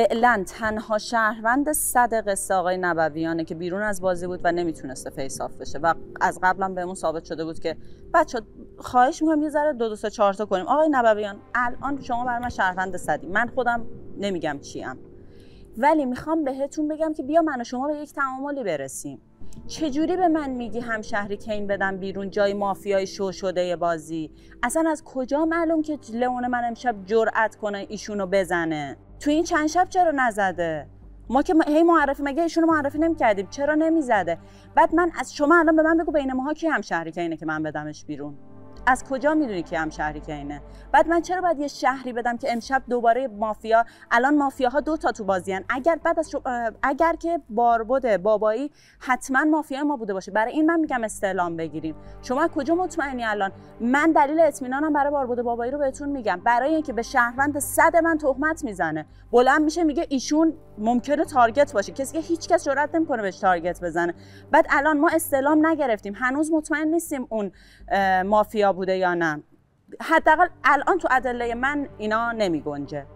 فعلا تنها شهروند صد قصه نبویانه که بیرون از بازی بود و نمی‌تونسته face off بشه. و از قبلم بهمون ثابت شده بود که بچه خواهش می‌کنم یه ذره دو دو سه چهار تا کنیم. آقای نبویان الان شما برای من شهروند صدی. من خودم نمیگم چیم ولی می‌خوام بهتون بگم که بیا من و شما به یک تعاملی برسیم. چجوری به من میگی همشهری کین بدم بیرون جای مافیای شو شده بازی؟ اصلا از کجا معلوم که لئون من امشب جرأت کنه ایشونو بزنه؟ تو این چند شب چرا نزده؟ ما که هی معرفی مگه ایشونو معرفی نمی‌کردیم؟ چرا نمی‌زده؟ بعد من از شما الان به من بگو بین ماها کی همشهری کینه که من بدمش بیرون. از کجا می‌دونی که هم شهری که اینه؟ بعد من چرا باید یه شهری بدم که امشب دوباره مافیا الان مافیاها دو تا تو بازیان اگر بعد از اگر که باربد بابایی حتما مافیا ما بوده باشه. برای این من میگم استعلام بگیریم. شما کجا مطمئنی الان؟ من دلیل اطمینانم برای باربد بابایی رو بهتون میگم. برای اینکه به شهروند صد من تهمت می‌زنه. بلند میشه میگه ایشون ممکنه تارگت باشه. کسی که هیچ کس جرئت نمی‌کنه بهش تارگت بزنه. بعد الان ما استعلام نگرفتیم. هنوز مطمئن نیستیم اون مافیا بوده یا نه. حداقل الان تو ادله من اینا نمی گنجه.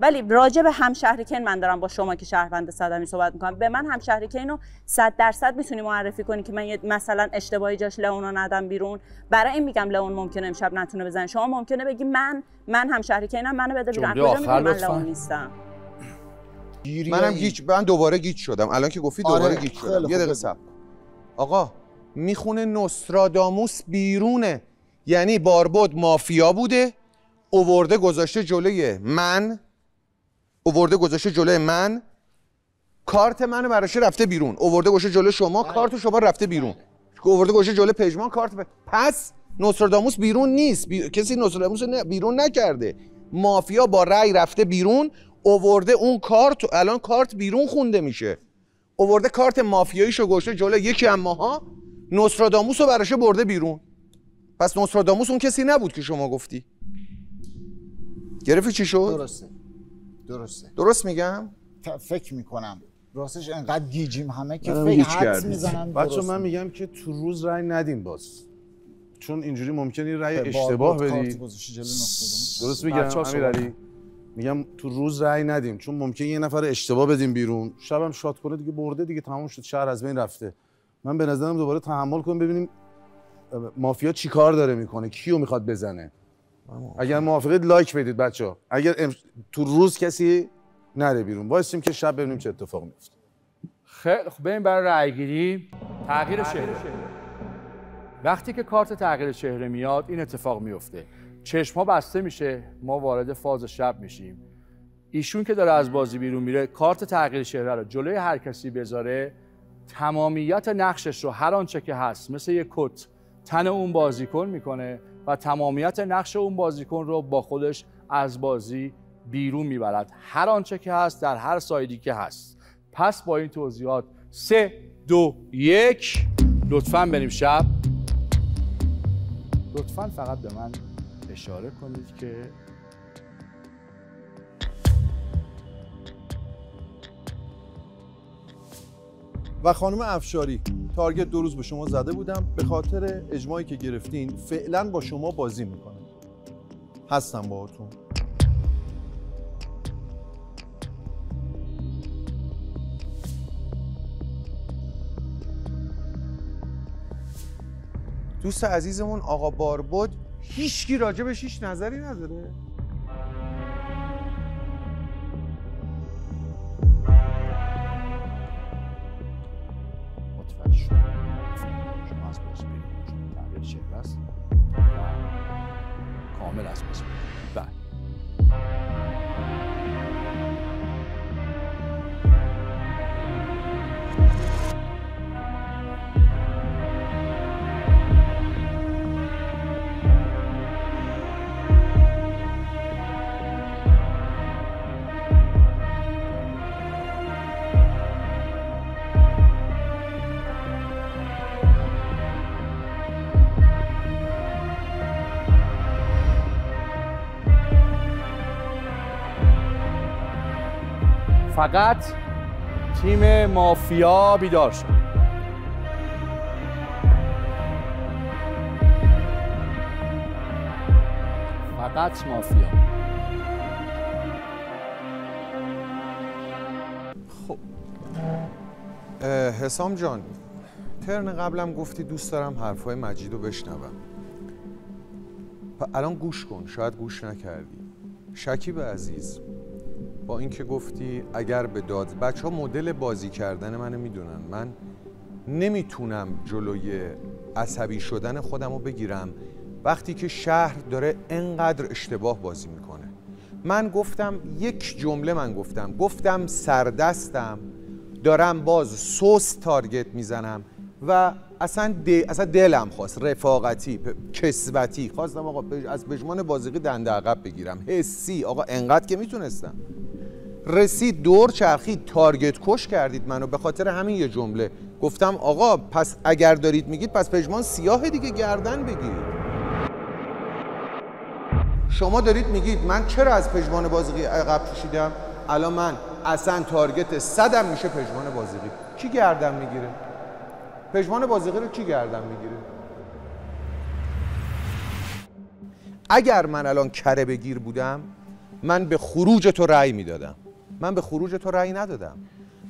ولی راجع به همشهریکین من دارم با شما که شهروند صدمی صحبت می‌کنم. به من همشهریکین رو صد درصد می‌تونی معرفی کنی که من مثلا اشتباهی جاش لئون رو ندم بیرون. برای این میگم لئون ممکنه امشب نتونه بزنه. شما ممکنه بگی من من همشهری کینم منو بده بیرون. کجا من لئون نیستم؟ منم گیج من دوباره گیج شدم. الان که گفتی دوباره آره. گیج شدم. یه دقیقه صبر آقا می‌خونه نوستراداموس بیرونه. یعنی باربد مافیا بوده اوورده گذاشته جلوی من اوورده گذاشته جلوی من. کارت منو براش رفته بیرون؟ اوورده گذاشته جلوی شما بله. کارت شما رفته بیرون. اوورده گذاشته جلوی پژمان کارت ب... پس نوستراداموس بیرون نیست. بی... کسی نوستراداموس بیرون نکرده. مافیا با رأی رفته بیرون اوورده اون کارت الان کارت بیرون خونده میشه. اوورده کارت مافیاییشو گوشه جلوی یکی از ماها. نوستراداموس رو براشه برده بیرون؟ پس نوستراداموس اون کسی نبود که شما گفتی. گرفتی چی شد؟ درسته. درسته. درست میگم؟ فکر می‌کنم. راستش انقدر گیجیم همه که فکر حدس می‌زنم بچه من میگم که تو روز رای ندیم باز. چون اینجوری ممکنه رای اشتباه بدی. درست میگم امیرعلی. میگم تو روز رای ندیم چون ممکنه یه نفر اشتباه بدیم بیرون. شبم shot کنه دیگه برده دیگه تمام شد. شهر از بین رفته. من به نظرم دوباره تحمل کنیم ببینیم مافیا چی کار داره می‌کنه؟ کیو می‌خواد بزنه؟ اگر موافقید like بدید بچه ها اگر تو روز کسی نره بیرون. وایسیم که شب ببینیم چه اتفاق میفته خیلی خب بریم برای رأیگیری تغییر چهره. وقتی که کارت تغییر چهره میاد این اتفاق میفته چشم ها بسته میشه ما وارد فاز شب میشیم. ایشون که داره از بازی بیرون میره کارت تغییر چهره رو جلوی هر کسی بذاره تمامیت نقشش رو هر آنچه که هست مثل یک کت تن اون بازیکن می‌کنه و تمامیت نقش اون بازیکن رو با خودش از بازی بیرون می‌برد. هر آنچه که هست در هر سایدی که هست. پس با این توضیحات سه دو یک. لطفا بریم شب. لطفا فقط به من اشاره کنید که و خانم افشاری تارگت دو روز به شما زده بودم. به خاطر اجماعی که گرفتین فعلا با شما بازی می‌کنم. هستم باهاتون. دوست عزیزمون آقا باربود هیچکی راجبش هیچ نظری نداره. فقط تیم مافیا بیدار شد. فقط مافیا. خب. حسام جان ترن قبلم گفتی دوست دارم حرفای مجید رو بشنوم. الان گوش کن شاید گوش نکردی. شکیب عزیز با اینکه گفتی اگر به داد بچه ها مدل بازی کردن منو می‌دونن من نمی‌تونم جلوی عصبی شدن خودم رو بگیرم. وقتی که شهر داره انقدر اشتباه بازی می‌کنه. من گفتم یک جمله من گفتم. گفتم سردستم دارم باز سوس تارگت می‌زنم و اصلا, اصلا دلم خواست رفاقتی کسبتی خواستم آقا از پژمان بازیقی دنده عقب بگیرم. حسی آقا انقدر که می‌تونستم. رسید دور چرخید تارگت کش کردید منو به خاطر همین یه جمله. گفتم آقا پس اگر دارید میگید پس پژمان سیاه دیگه گردن بگیرید. شما دارید میگید من چرا از پژمان بازیقی عقب کشیدم؟ الان من اصلا تارگت صدم میشه پژمان بازیقی کی گردن می‌گیره؟ پژمان بازیقی رو کی گردن می‌گیره؟ اگر من الان کره بگیر بودم من به خروج تو رأی می‌دادم. من به خروج تو رأی ندادم.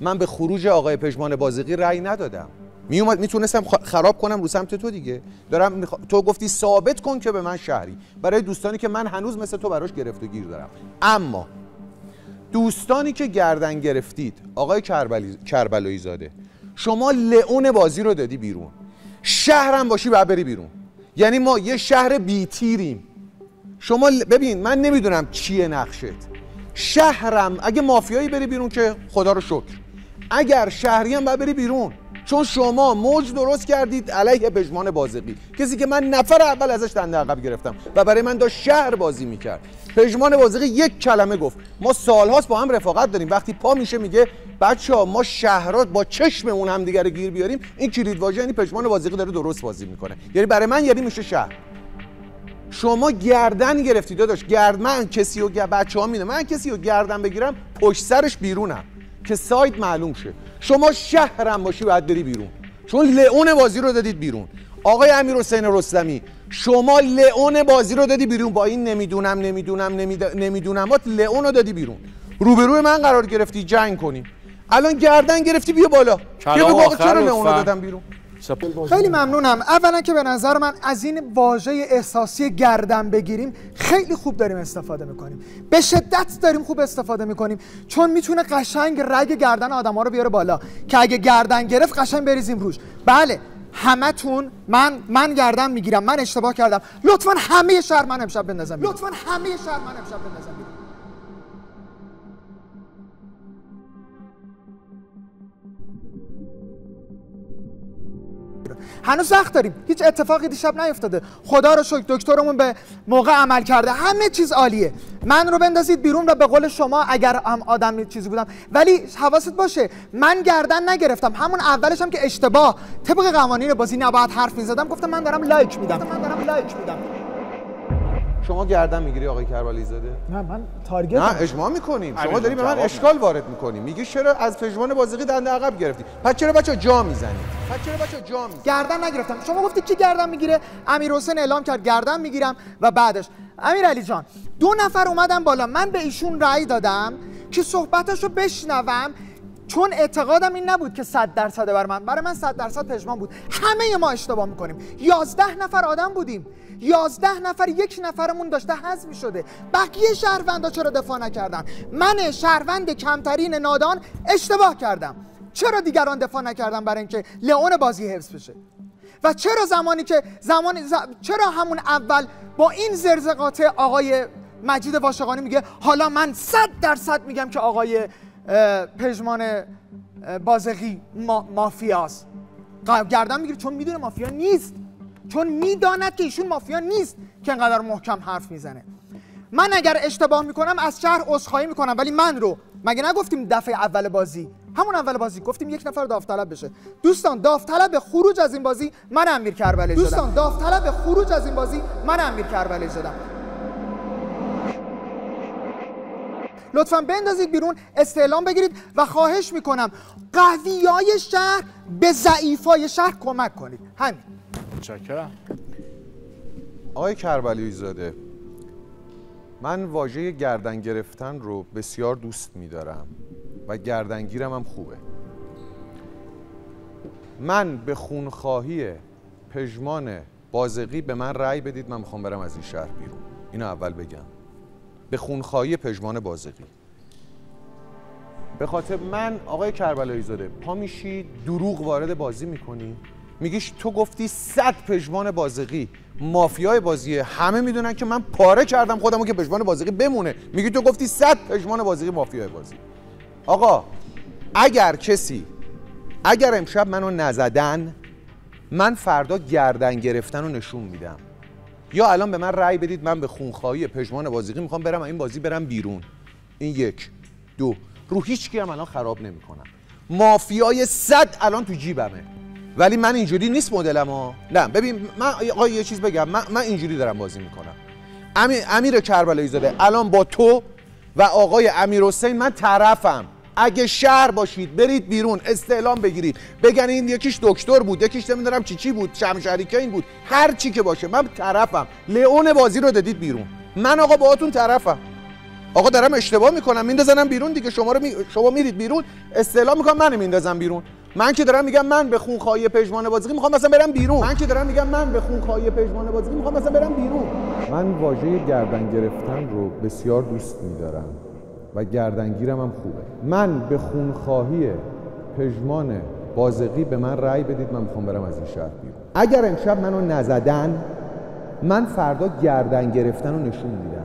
من به خروج آقای پژمان بازیقی رأی ندادم. می اومد می‌تونستم خراب کنم رو سمت تو دیگه. دارم تو گفتی ثابت کن که به من شهری. برای دوستانی که من هنوز مثل تو براش گرفت و گیر دارم. اما دوستانی که گردن گرفتید آقای کربلی... کربلایی زاده شما لئون بازی رو دادی بیرون. شهرم باشی بعد بری بیرون. یعنی ما یه شهر بیتیریم شما ببین من نمی‌دونم چیه نقشت. شهرم. اگه مافیایی بری بیرون که خدا رو شکر. اگر شهری هم بری بیرون. چون شما موج درست کردید علیه پژمان بازقی کسی که من نفر اول ازش دنده عقب گرفتم و برای من داشت شهر بازی می‌کرد. پژمان بازقی یک کلمه گفت. ما سالهاست با هم رفاقت داریم. وقتی پا میشه میگه بچه ها ما شهرات با چشممون هم دیگر گیر بیاریم. این کلید یعنی پژمان بازقی داره درست بازی می‌کنه. یعنی برای من یعنی میشه شهر. شما گردن گرفتی داداش. گرد من کسی رو بچه ها میده من کسی رو گردن بگیرم پشت سرش بیرونم. که سایت معلوم شه. شما شهرم باشی باید بری بیرون. چون لئون بازی رو دادید بیرون. آقای امیر حسین رستمی شما لئون بازی رو دادی بیرون. با این نمی‌دونم نمی‌دونم نمی‌دونم. لئون رو دادی بیرون. روبروی من قرار گرفتی جنگ کنیم الان گردن گرفتی بیا بالا. بگو چرا لئون رو دادم بیرون؟ خیلی ممنونم. اولا که به نظر من از این واژه احساسی گردن بگیریم خیلی خوب داریم استفاده می‌کنیم. به شدت داریم خوب استفاده می‌کنیم. چون می‌تونه قشنگ رگ گردن آدم ها رو بیاره بالا. که اگه گردن گرفت قشنگ بریزیم روش. بله همتون من من گردن می‌گیرم من اشتباه کردم. لطفا همه شهر من امشب بندازم لطفا همه شهر من امشب بندازم هنوز وقت داریم. هیچ اتفاقی دیشب نیفتاده. خدا رو شکر دکترمون به موقع عمل کرده. همه چیز عالیه. من رو بندازید بیرون و به قول شما اگر هم آدم چیزی بودم. ولی حواست باشه من گردن نگرفتم. همون اولش هم که اشتباه. طبق قوانین بازی نباید حرف می‌زدم. گفتم من دارم like میدم. من دارم like میدم. شما گردن می‌گیری آقای کربلایی زاده نه من target نه اجماع می‌کنیم. شما داری به من اشکال وارد می‌کنی. میگی چرا از پژمان بازغی دنده عقب گرفتی؟ پس چرا بچا جا می‌زنی؟ پس چرا بچا جا می‌زنی؟ گردن نگرفتم. شما گفتی کی گردن می‌گیره؟ امیر حسین اعلام کرد گردن می‌گیرم و بعدش. امیر علی جان دو نفر اومدن بالا. من به ایشون رأی دادم که صحبتاشو بشنوم. چون اعتقادم این نبود که 100 درصد بر من برای من 100 درصد پژمان بود. همه ما اشتباه می‌کنیم. 11 نفر آدم بودیم. 11 نفر یک نفرمون داشته حذف شده بقیه شهروندا چرا دفاع نکردن؟ من شهروند کمترین نادان اشتباه کردم. چرا دیگران دفاع نکردن برای اینکه لئون بازی حفظ بشه؟ و چرا زمانی که زمان چرا همون اول با این زرزقات آقای مجید واشقانی میگه حالا من صد درصد میگم که آقای پژمان بازقی ما مافیاست. گردن می‌گیره چون می‌دونه مافیا نیست. چون می‌داند که ایشون مافیا نیست که انقدر محکم حرف می‌زنه. من اگر اشتباه می‌کنم از شهر عذرخواهی می‌کنم ولی من رو مگه نگفتیم دفعه اول بازی؟ همون اول بازی گفتیم یک نفر داوطلب بشه. دوستان داوطلب خروج از این بازی من امیر کربلایی دوستان داوطلب خروج از این بازی من امیر کربلایی زدم. لطفا بندازید بیرون استعلام بگیرید و خواهش می‌کنم قویای شهر به ضعیفای شهر کمک کنید. همین. متشکرم. آقای کربلی زاده من واژه گردن گرفتن رو بسیار دوست میدارم و گردنگیرم هم خوبه. من به خونخواهی پژمان بازقی به من رأی بدید من می‌خوام برم از این شهر بیرون. اینو اول بگم. به خونخواهی پژمان بازقی. به خاطر من آقای کربلایی زاده پا میشی دروغ وارد بازی می‌کنی؟ میگیش تو گفتی صد پژمان بازقی مافیای بازیه. همه می‌دونن که من پاره کردم خودمو که پژمان بازقی بمونه. میگی تو گفتی صد پژمان بازقی مافیای بازی. آقا اگر کسی اگر امشب منو نزدن من فردا گردن گرفتن رو نشون میدم. یا الان به من رأی بدید من به خونخواهی پژمان بازیقی می‌خوام برم این بازی برم بیرون. این یک. دو. رو هیچ هم الان خراب نمی‌کنم. مافیای صد الان تو جیبمه. ولی من اینجوری نیست مدلم ها نه ببین من آقا یه چیز بگم. من, من اینجوری دارم بازی می‌کنم. امیر, امیر کربلایی زاده الان با تو و آقای امیر حسین من طرفم. اگه شهر باشید برید بیرون استعلام بگیرید. بگن این یکیش دکتر بود یکیش نمی‌دونم چی چی بود شمشریکه این بود. هر چی که باشه من طرفم. لئون بازی رو دادید بیرون. من آقا باهاتون طرفم. آقا دارم اشتباه می‌کنم. میندازنم بیرون دیگه. شما رو می... شما میرید بیرون. استعلام می‌کنم منو میندازم بیرون. من که دارم میگم من به خونخواهی پژمان بازی می‌خوام مثلا برم بیرون. من که دارم میگم من به خونخواهی پژمان بازی می‌خوام مثلا برم بیرون. من واژه گردن گرفتن رو بسیار دوست میدارم و گردنگیرم هم خوبه. من به خونخواهی پژمان بازقی به من رأی بدید من می‌خوام برم از این شهر بیرون. اگر امشب منو نزدن من فردا گردن گرفتن رو نشون میدم.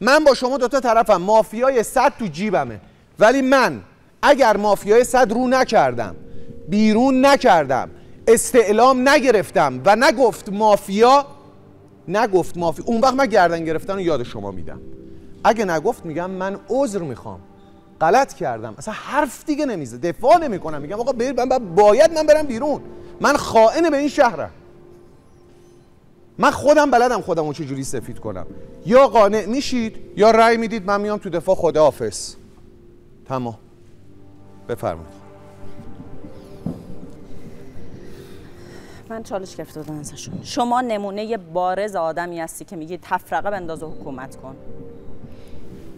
من با شما دوتا طرفم. مافیای صد تو جیبمه. ولی من اگر مافیای صد رو نکردم بیرون نکردم استعلام نگرفتم و نگفت مافیا نگفت مافیا. اون وقت من گردن گرفتن رو یاد شما میدم. اگه نگفت میگم من عذر می‌خوام. غلط کردم. اصلا حرف دیگه نمیزه. دفاع نمی‌کنم. میگم آقا من باید من برم بیرون. من خائن به این شهرم. من خودم بلدم خودم رو چجوری سفید کنم. یا قانع میشید یا رأی می‌دید من میام تو دفاع خداحافظ تمام. بفرمایید. من چالش گرفته بودم ازشون. شما نمونه بارز آدمی هستی که میگی تفرقه بنداز و حکومت کن.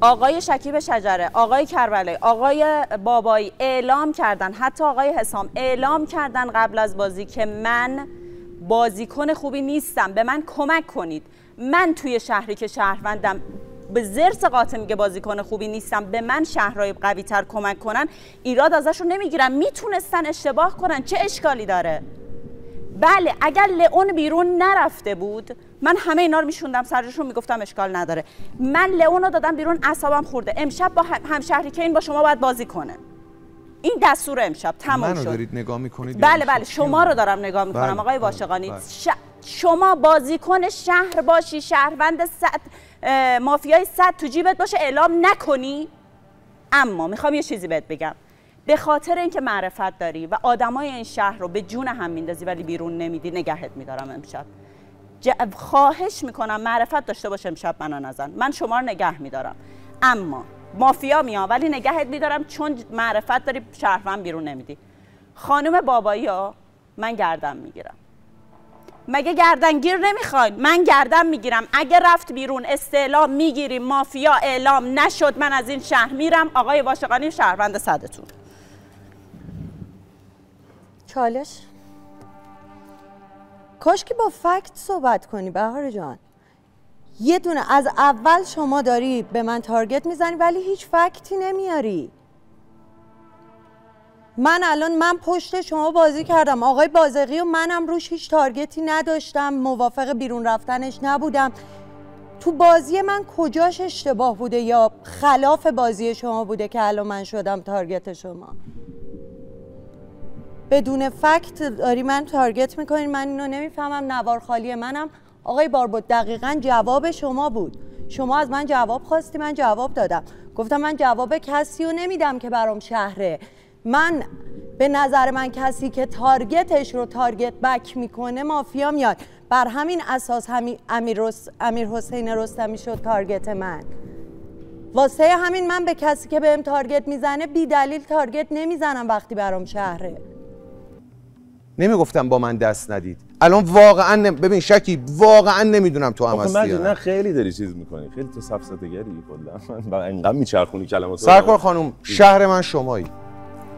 آقای شکیب شجره آقای کربلای آقای بابایی اعلام کردن حتی آقای حسام اعلام کردن قبل از بازی که من بازیکن خوبی نیستم. به من کمک کنید. من توی شهری که شهروندم به زرس قاطع میگه بازیکن خوبی نیستم. به من شهرهای قوی تر کمک کنن. ایراد ازشون نمی‌گیرم می‌تونستن اشتباه کنن. چه اشکالی داره؟ بله اگر لئون بیرون نرفته بود من همه اینا رو میشوندم سرشون می‌گفتم اشکال نداره. من لئون رو دادم بیرون اعصابم خورده. امشب با همشهری که این با شما باید بازی کنه. این دستور امشب تمام شد. دارید نگاه می‌کنید بله بله شما رو دارم نگاه می‌کنم بله. آقای واشقانی. بله. ش... شما بازیکن شهر باشی شهروند صد مافیای صد تو جیبت باشه اعلام نکنی. اما می‌خوام یه چیزی بهت بگم. به خاطر اینکه معرفت داری و آدمای این شهر رو به جون هم میندازی ولی بیرون نمیدی نگهت میدارم امشب. خواهش می‌کنم معرفت داشته باشه امشب منو نزن. من شما رو نگه میدارم. اما مافیا میام ولی نگهت میدارم چون معرفت داری شهروند بیرون نمیدی. خانم بابایی ها من گردن می‌گیرم. مگه گردنگیر نمی‌خواین؟ من گردن می‌گیرم. اگه رفت بیرون استعلام می‌گیریم مافیا اعلام نشد من از این شهر میرم. آقای واشقانی شهروند صدتون. چالش؟ کاش که با فکت صحبت کنی بهار جان. یه دونه از اول شما داری به من تارگت می‌زنی ولی هیچ فکتی نمیاری. من الان من پشت شما بازی کردم. آقای بازقی و منم روش هیچ تارگتی نداشتم. موافق بیرون رفتنش نبودم. تو بازی من کجاش اشتباه بوده یا خلاف بازی شما بوده که الان من شدم تارگت شما؟ بدون فکت داری من تارگت می‌کنین من اینو نمی‌فهمم. نوار خالی منم. آقای باربد دقیقا جواب شما بود. شما از من جواب خواستی من جواب دادم. گفتم من جواب کسی رو نمیدم که برام شهره. من به نظر من کسی که target ش رو target back می‌کنه مافیا میاد. بر همین اساس همین امیر, امیر حسین رستمی شد target من. واسه همین من به کسی که بهم target می‌زنه بی دلیل target نمی‌زنم وقتی برام شهره. نمی‌گفتم با من دست ندید. الان واقعا نم... ببین شکی واقعا نمی‌دونم تو هم هستی نه. خیلی داری چیز می‌کنی. خیلی تو سفسطه گری کلا. انقدر میچرخونی کلمات سرکار خانم شهر من شمایی.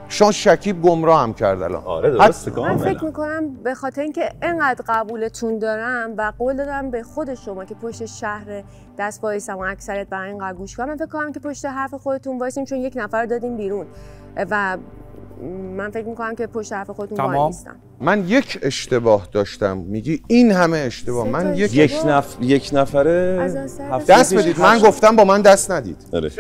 شما شکیب گمراه هم کرد الان. آره درسته من فکر می‌کنم به خاطر اینکه انقدر قبولتون دارم و قول دادم به خود شما که پشت شهر دست وایسم و اکثریت برای اینقدر گوش کنم من فکر کنم که پشت حرف خودتون وایسیم چون یک نفر دادیم بیرون. و من فکر می‌کنم که پشت حرف خودتون وای نیستم. من یک اشتباه داشتم. میگی این همه اشتباه. من یک یک, نف... یک نفره دست بدید. من گفتم با من دست ندید. آره.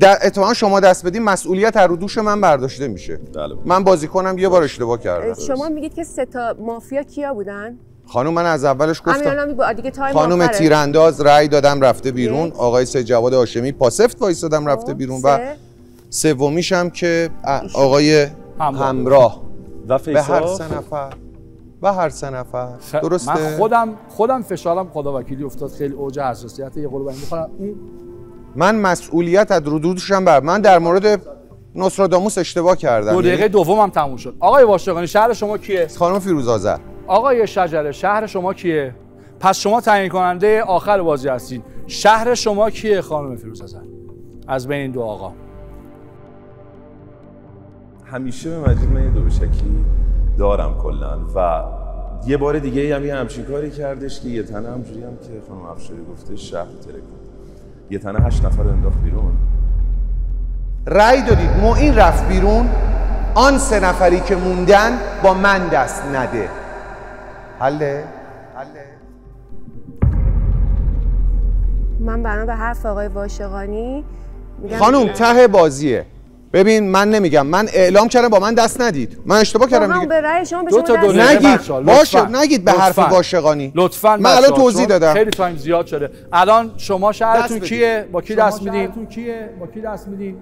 در اتفاقا شما دست بدین مسئولیت رو دوش من برداشته میشه. بله. من بازی کنم یه بار اشتباه کردم. شما میگید که سه تا مافیا کیا بودن؟ خانم من از اولش گفتم. دیگه خانم تیرانداز رأی دادم رفته بیرون. آقای سید جواد هاشمی پاسفت وایسادم رفته خب، بیرون و سومیشم که آقای همراه. و به هر سه نفر. و هر سه نفر. درسته؟ من خودم خودم فشارم خدا وکیلی افتاد. خیلی اوج حساسیت یه قلوب می‌خوام من مسئولیت از ردودشم بر. من در مورد نصراداموس اشتباه کردم. دو دقیقه دومم تموم شد. آقای واشقانی شهر شما کیه؟ خانم فیروز آذر آقای شجره شهر شما کیه؟ پس شما تعیین کننده آخر بازی هستین. شهر شما کیه خانم فیروز آذر از بین این دو آقا. همیشه به مجید من یه دو دارم کلا و یه بار دیگه هم یه همچین کاری کردش که یه تنه همجوری هم که خانم افشاری گفته شهر ترکون. یه تنه هشت نفر انداخت بیرون. رأی دادید. این رفت بیرون. آن سه نفری که موندن با من دست نده. حله؟ حله. من بنا به حرف آقای واشقانی خانم ته بازیه. ببین من نمیگم. من اعلام کردم با من دست ندید. من اشتباه کردم دیگه. به شما به دو تا دو نگید. باشه نگید به حرف واشقانی لطفا. من الان توضیح دادم. خیلی تایم زیاد شده. الان شما شهرتون کیه؟ با کی دست میدین؟ کیه؟ با کی دست میدین؟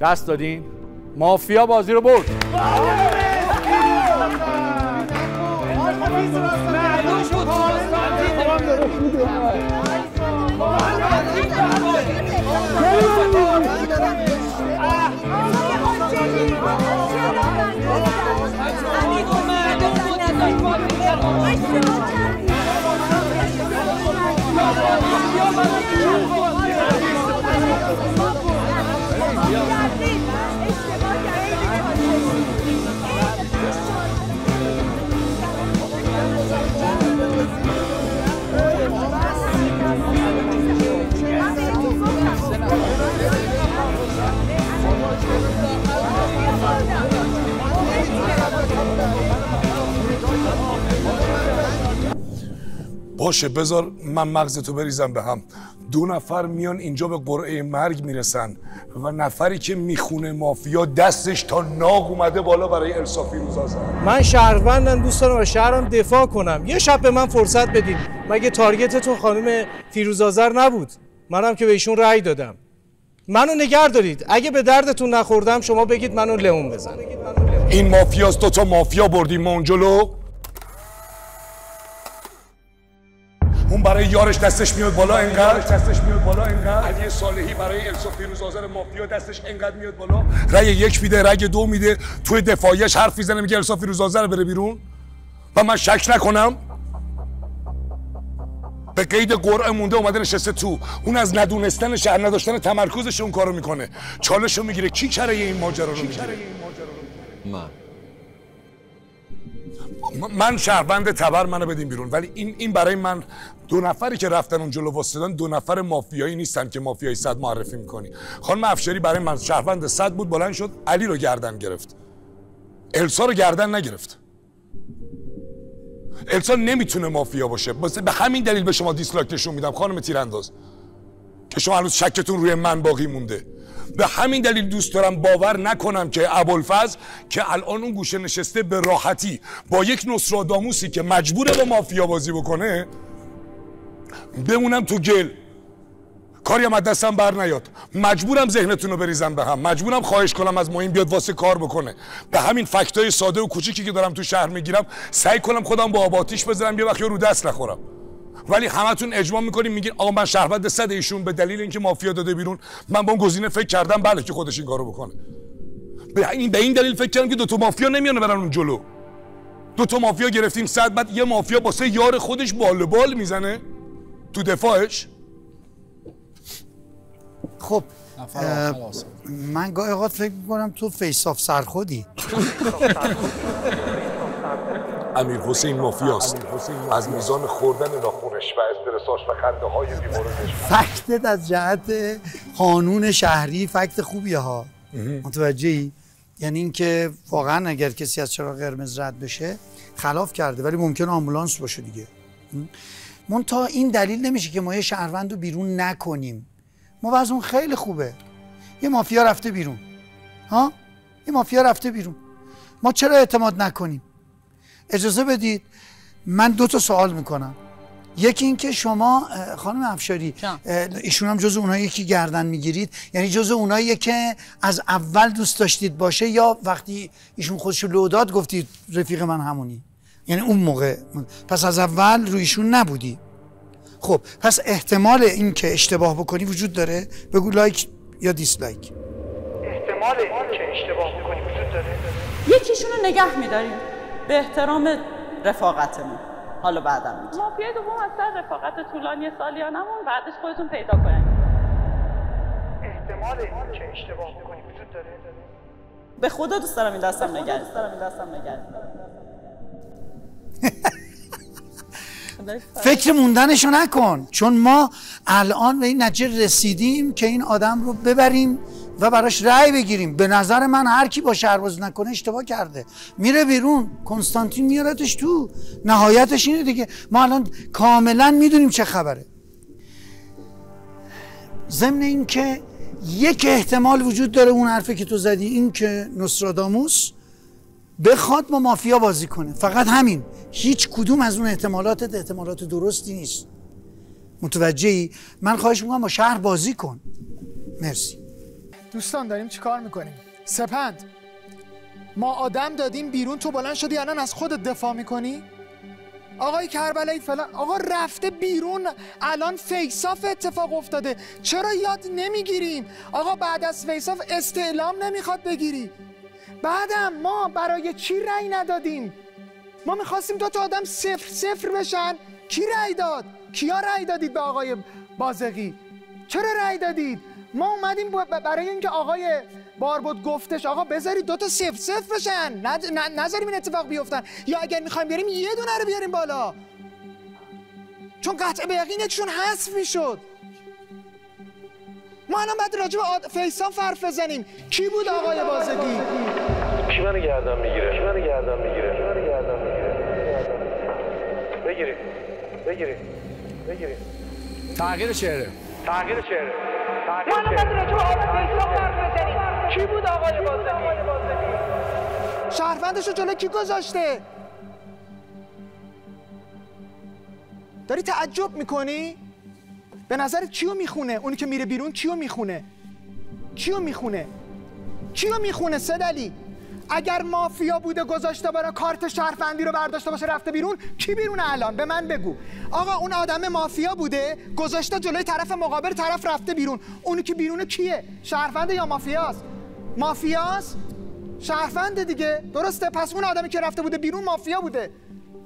دست دادین. مافیا بازی رو برد. باشه بذار من مغزتو بریزم به هم. دو نفر میان اینجا به قرعه مرگ می‌رسن و نفری که می‌خونه مافیا دستش تا ناغ اومده بالا برای الصافی روزازه من شهروندم دوست دارم و شهرم دفاع کنم. یه شب به من فرصت بدین. مگه تارگتتون خانم فیروزازر نبود؟ منم که به ایشون رأی دادم. منو نگر دارید. اگه به دردتون نخوردم شما بگید منو لئون بزن این مافیاست دو تا مافیا بردیم ما جلو. اون برای یارش دستش میاد بالا اینقدر دستش میاد بالا اینقدر علی صالحی برای السو فیروز آذر مافیا دستش اینقدر میاد بالا؟ رأی یک میده رأی دو میده توی دفاعیش حرف می‌زنه میگه السو فیروز آذر بره بیرون. و من شک نکنم به قید قرعه مونده اومده نشسته تو. اون از ندونستن شهر نداشتن تمرکزش اون کارو می‌کنه. چالشو می‌گیره. کی کره این ماجرا رو می‌گیره؟ من. من شهروند تبر منو بدیم بیرون. ولی این این برای من دو نفری که رفتن اون جلو واسدن دو نفر مافیایی نیستن که مافیایی صد معرفی می‌کنی. خانم افشاری برای من شهروند صد بود بلند شد علی رو گردن گرفت. السا رو گردن نگرفت. السا نمی‌تونه مافیا باشه. به همین دلیل به شما دیسلایک نشون میدم خانم تیرانداز. که شما هنوز شکتون روی من باقی مونده. به همین دلیل دوست دارم باور نکنم که ابوالفضل که الان اون گوشه نشسته به راحتی با یک نصراداموسی که مجبوره با مافیا بازی بکنه بمونم تو گل. کاری از دستم بر نیاد. مجبورم ذهنتون رو بریزم به هم. مجبورم خواهش کنم از مهم بیاد واسه کار بکنه. به همین فکتای ساده و کوچیکی که دارم تو شهر می‌گیرم سعی کنم خودم با آباتیش بزنم یه وقت رو دست نخورم. ولی همتون اجماع می‌کنین میگین آقا من شهروند صد ایشون به دلیل اینکه مافیا داده بیرون من با اون گزینه فکر کردم بله که خودش این کارو بکنه. به این به این دلیل فکر کردم که دو تا مافیا نمیانه برن اون جلو. دو تا مافیا گرفتیم صد بعد یه مافیا واسه یار خودش بال بال می‌زنه. تو دفاعش؟ خب من گاهی اوقات فکر می‌کنم تو face off سرخودی. امیر حسین مافیاست. از میزان خوردن ناخونش و استرساش و خنده های بیمارنش فکتت از جهت قانون شهری فکت خوبیه ها. متوجهی؟ یعنی اینکه واقعا اگر کسی از چراغ قرمز رد بشه خلاف کرده ولی ممکن آمبولانس باشه دیگه. من تا این دلیل نمیشه که ما یه شهروند رو بیرون نکنیم. ما اون خیلی خوبه. یه مافیا رفته بیرون. ها؟ یه مافیا رفته بیرون. ما چرا اعتماد نکنیم؟ اجازه بدید من دو تا سوال می‌کنم. یکی اینکه شما خانم افشاری ایشون هم جز اونایی که گردن می‌گیرید. یعنی جز اونایی که از اول دوست داشتید باشه یا وقتی ایشون خودش رو داد گفتید رفیق من همونی؟ یعنی اون موقع. پس از اول روی ایشون نبودی. خب پس احتمال این که اشتباه بکنی وجود داره؟ بگو لایک یا دیسلایک. احتمال این که اشتباه بکنی وجود داره؟ یکیشون رو نگه میداریم. به احترام رفاقتمون. حالا بعدم میگم. مافیا دوم از سر رفاقت طولانی سالیانمون بعدش خودتون پیدا کنید. احتمال این که اشتباه بکنی وجود داره؟ به خدا دوست دارم این دستم نگه دوست دارم این دستم نگه فکر موندنشو نکن چون ما الان به این نتیجه رسیدیم که این آدم رو ببریم و براش رأی بگیریم. به نظر من هر کی با شهرباز نکنه اشتباه کرده. میره بیرون کنستانتین میارتش تو. نهایتش اینه دیگه. ما الان کاملا می‌دونیم چه خبره. ضمن اینکه یک احتمال وجود داره اون حرفی که تو زدی این که نوستراداموس بخواد ما مافیا بازی کنه. فقط همین. هیچ کدوم از اون احتمالات احتمالات درستی نیست. متوجهی؟ من خواهش می‌کنم با شهر بازی کن. مرسی. دوستان داریم چیکار می‌کنیم؟ سپند ما آدم دادیم بیرون تو بلند شدی الان از خودت دفاع می‌کنی؟ آقای کربلایی فلان آقا رفته بیرون الان face off اتفاق افتاده. چرا یاد نمی‌گیریم؟ آقا بعد از face off استعلام نمی‌خواد بگیری. بعدم ما برای چی رأی ندادیم؟ ما می‌خواستیم دو تا آدم صفر صفر بشن. کی رأی داد؟ کیا رأی دادید به آقای بازقی؟ چرا رأی دادید؟ ما اومدیم برای اینکه آقای باربود گفتش آقا بذارید دو تا صفر صفر بشن. نذاریم این اتفاق بیفتن. یا اگر می‌خوایم بیاریم یه دونه رو بیاریم بالا. چون قطع به یقین یکشون حذف می‌شد. ما الان بعد راجع به فیسان فرف بزنیم. کی بود آقای بازگی؟ کی منو گردن می‌گیره؟ کی منو گردن می‌گیره؟ کی منو گردن می‌گیره؟ بگیرید. بگیرید. بگیرید. تغییر شعره تغییر شعره ما الان بعد راجع به فیسان فرف بزنیم. کی بود آقای بازگی؟ شهروندش رو جلو کی گذاشته؟ داری تعجب می‌کنی؟ به نظر کیو می‌خونه؟ اونی که میره بیرون کیو می‌خونه؟ کیو می‌خونه؟ کیو می‌خونه سدلی اگر مافیا بوده گذاشته برای کارت شهروندی رو برداشته باشه رفته بیرون کی بیرون الان؟ به من بگو. آقا اون آدم مافیا بوده گذاشته جلوی طرف مقابل طرف رفته بیرون. اونی که بیرون کیه؟ شهرونده یا مافیاست؟ مافیاست؟ شهرونده دیگه. درسته. پس اون آدمی که رفته بوده بیرون مافیا بوده.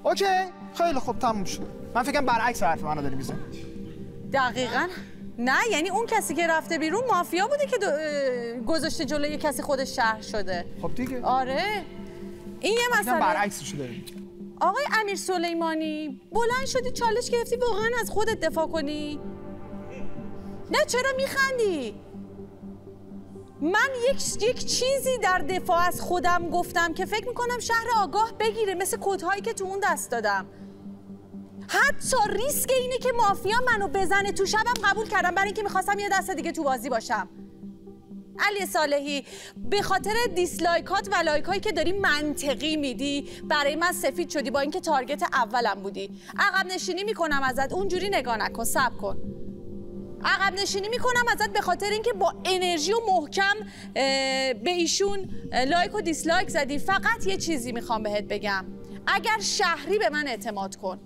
OK. خیلی خوب. تموم شد. من فکرم برعکس حرف منو داری می‌زنی. دقیقا. نه یعنی اون کسی که رفته بیرون مافیا بوده که گذاشته جلوی کسی خودش شهر شده. خب دیگه. آره. این یه مسئله. برعکسش داریم. آقای امیر سلیمانی بلند شدی چالش گرفتی واقعا از خودت دفاع کنی؟ نه چرا میخندی؟ من یک یک چیزی در دفاع از خودم گفتم که فکر می‌کنم شهر آگاه بگیره مثل کدهایی که تو اون دست دادم. حتی ریسک اینه که مافیا منو بزنه تو شبم قبول کردم. برای اینکه می‌خواستم یه دست دیگه تو بازی باشم. علی صالحی به خاطر dislike ات و like ایی که داری منطقی میدی برای من سفید شدی با اینکه target اولم بودی. عقب نشینی می‌کنم ازت. اونجوری نگاه نکن صبر کن. عقب نشینی می‌کنم ازت به خاطر اینکه با انرژی و محکم به ایشون like و dislike زدی. فقط یه چیزی می‌خوام بهت بگم. اگر شهری به من اعتماد کن.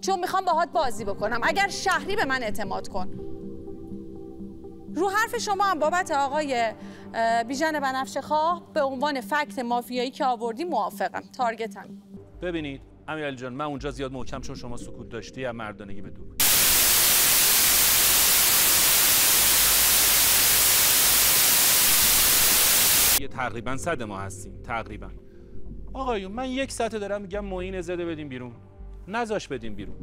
چون می‌خوام باهات بازی بکنم. اگر شهری به من اعتماد کن. رو حرف شما هم بابت آقای بیژن بنفشه خواه به عنوان فکت مافیایی که آوردی موافقم. تارگتم. ببینید امیرعلی جان من اونجا زیاد محکم چون شما سکوت داشتی یا مردانگی به دور یه تقریبا صد ما هستیم تقریبا. آقایون من یک ساعت دارم میگم معین زده بدیم بیرون. نذاش بدیم بیرون.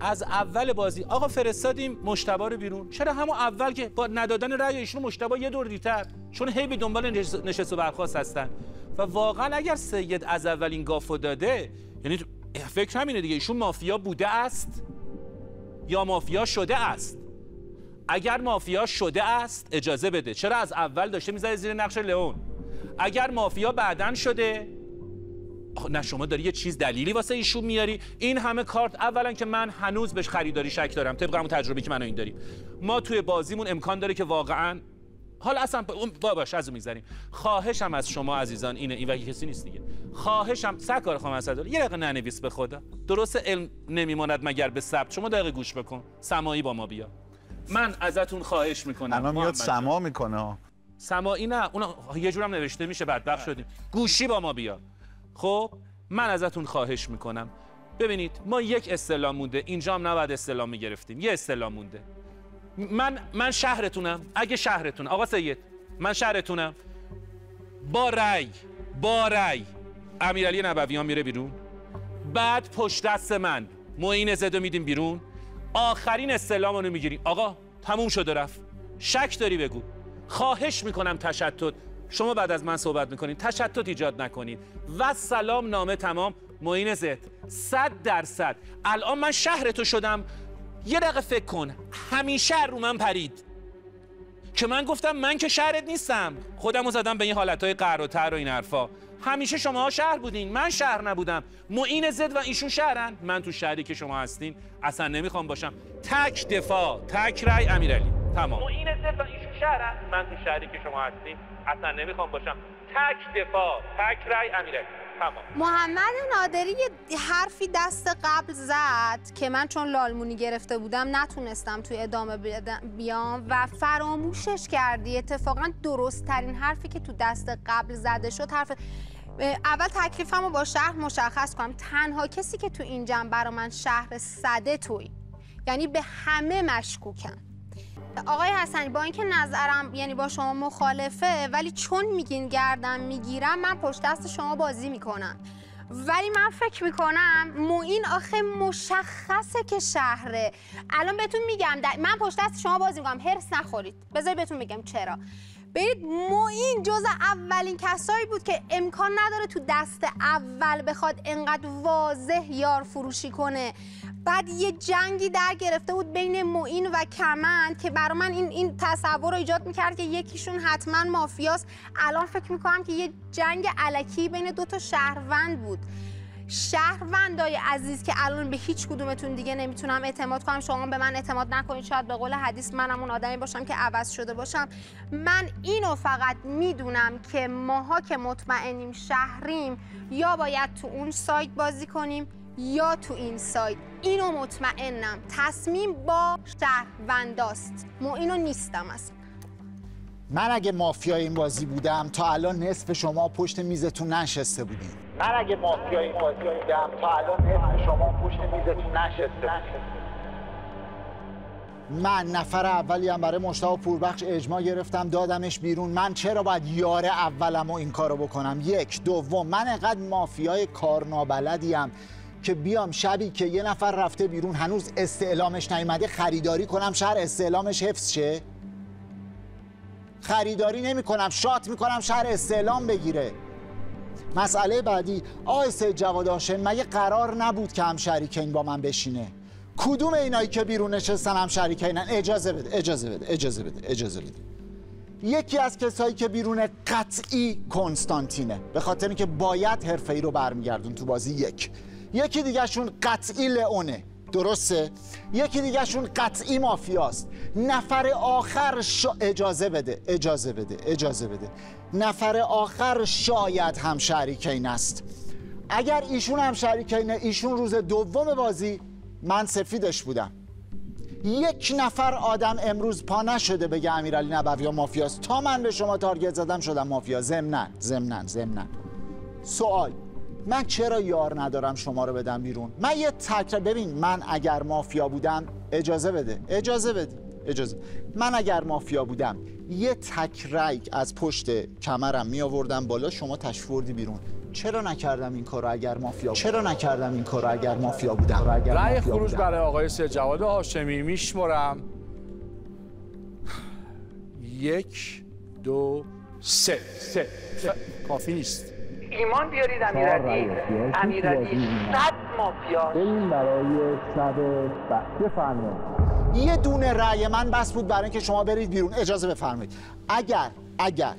از اول بازی آقا فرستادیم مشتبا رو بیرون. چرا همون اول که با ندادن رأی ایشون مشتبا یه دور دیتر چون هی به دنبال نشست و برخواست هستن. و واقعا اگر سید از اول این گافو داده یعنی فکر همینه دیگه. ایشون مافیا بوده است یا مافیا شده است؟ اگر مافیا شده است اجازه بده. چرا از اول داشته می‌زنه زیر نقش لئون؟ اگر مافیا بعدن شده نه شما داری یه چیز دلیلی واسه ایشون میاری. این همه کارت اولا که من هنوز بهش خریداری شک دارم. طبق همون تجربه که من این داریم. ما توی بازیمون امکان داره که واقعا حالا اصلا باباش از می‌گذاریم خواهشم از شما عزیزان اینه این وقتی کسی نیست دیگه. خواهشم سکار خواهم اسد یه دقیقه ننویس به خدا. درست علم نمیماند مگر به ثبت. شما دقیقه گوش بکن. سمایی با ما بیا. من ازتون خواهش می‌کنم. الان میاد سما می‌کنه. سمایی نه اون یه جورم نوشته میشه بدبخت شدیم. گوشی با ما بیا. خب من ازتون خواهش می‌کنم. ببینید ما یک استلام مونده اینجا هم نباید استلام می‌گرفتیم. یه استلام مونده. من من شهرتونم. اگه شهرتون آقا سید من شهرتونم. با رأی با رأی. امیرعلی نبویان میره بیرون. بعد پشت دست من معین زدو میدیم بیرون. آخرین استلام رو می‌گیریم آقا تموم شده رفت. شک داری بگو. خواهش می‌کنم تشتت. شما بعد از من صحبت می‌کنید تشتت ایجاد نکنید و سلام نامه تمام. معین زد صد درصد. الان من شهر تو شدم. یه دقیقه فکر کن. همیشه رو من پرید. که من گفتم من که شهرت نیستم. خودمو زدم به این حالتهای قهر و تر و این حرفا. همیشه شما شهر بودین. من شهر نبودم. معین زد و ایشون شهرن. من تو شهری که شما هستین. اصلا نمی‌خوام باشم. تک دفاع تک رای امیرعلی. تمام. معین زد و ایشون شهرن من تو شهری که شما هستین اصلا نمی‌خوام باشم. تک دفاع تک رای امیرعلی محمد نادری یه حرفی دست قبل زد که من چون لالمونی گرفته بودم نتونستم توی ادامه بیام و فراموشش کردی. اتفاقا درست ترین حرفی که تو دست قبل زده شد حرف اول تکلیفم رو با شهر مشخص کنم. تنها کسی که تو این جمع برا من شهر صده توی یعنی به همه مشکوکم. آقای حسنی با اینکه نظرم یعنی با شما مخالفه ولی چون میگین گردم می‌گیرم من پشت دست شما بازی می‌کنم. ولی من فکر می‌کنم موین آخه مشخصه که شهره. الان بهتون میگم من پشت دست شما بازی می‌کنم. هرس نخورید. بذارید بهتون میگم چرا. برید موین جز اولین کسایی بود که امکان نداره تو دست اول بخواد انقدر واضح یار فروشی کنه. بعد یه جنگی در گرفته بود بین معین و کمند که برای من این این تصور رو ایجاد می‌کرد که یکیشون حتما مافیاست. الان فکر می‌کنم که یه جنگ علکی بین دو تا شهروند بود. شهروندای عزیز که الان به هیچ کدومتون دیگه نمی‌تونم اعتماد کنم. شما به من اعتماد نکنید. شاید به قول حدیث منم اون آدمی باشم که عوض شده باشم. من اینو فقط می‌دونم که ماها که مطمئنیم شهریم یا باید تو اون سایت بازی کنیم یا تو این سایت. اینو مطمئنم. تصمیم با شهرونداست. ما اینو نیستم اصلا. من اگه مافیای این بازی بودم تا الان نصف شما پشت میزتون نشسته بودین. من اگه این بازی بودم تا الان نصف شما پشت میزتون نشسته. من نفر اولی هم برای مشتاق پوربخش اجماع گرفتم دادمش بیرون. من چرا باید یار اولم و این کارو بکنم؟ یک. دوم من انقدر مافیای کارنابلدیم که بیام شبی که یه نفر رفته بیرون هنوز استعلامش نیومده خریداری کنم. شهر استعلامش حفظ شه. خریداری نمی کنم شات می کنم شهر استعلام بگیره. مسئله بعدی آقای سید جواد هاشم مگه قرار نبود که هم شریکین با من بشینه؟ کدوم اینایی که بیرون نشستن هم شریکینن اجازه بده اجازه بده اجازه بده اجازه بده. یکی از کسایی که بیرون قطعی کنستانتینه. به خاطر اینکه باید حرفه‌ای رو برمیگردون تو بازی یک. یکی دیگهشون قطعی لئونه. درسته؟ یکی دیگهشون قطعی مافیاست. نفر آخر. اجازه بده اجازه بده اجازه بده. نفر آخر شاید هم شریکین است. اگر ایشون هم شریکینه ایشون روز دوم بازی من سفیدش بودم. یک نفر آدم امروز پا نشده بگه امیرعلی نبوی مافیاست. تا من به شما تارگت زدم شدم مافیا. زمنن زمنن زمنن سوال من چرا یار ندارم شما رو بدم بیرون؟ من یه تکر ببین من اگر مافیا بودم اجازه بده اجازه بده. اجازه. من اگر مافیا بودم یه تک از پشت کمرم می آوردم بالا شما تشفوردی بیرون. چرا نکردم این کارو اگر مافیا بودم؟ چرا نکردم این کارو اگر مافیا بودم؟ رأی خروج برای آقای سید جواد هاشمی میشمرم. یک دو سه. سه. کافی نیست. ایمان بیارید امیرعلی. امیرعلی. صد مافیا. این برای صد بفرمایید. یه دونه رأی من بس بود برای اینکه شما برید بیرون. اجازه بفرمایید. اگر اگر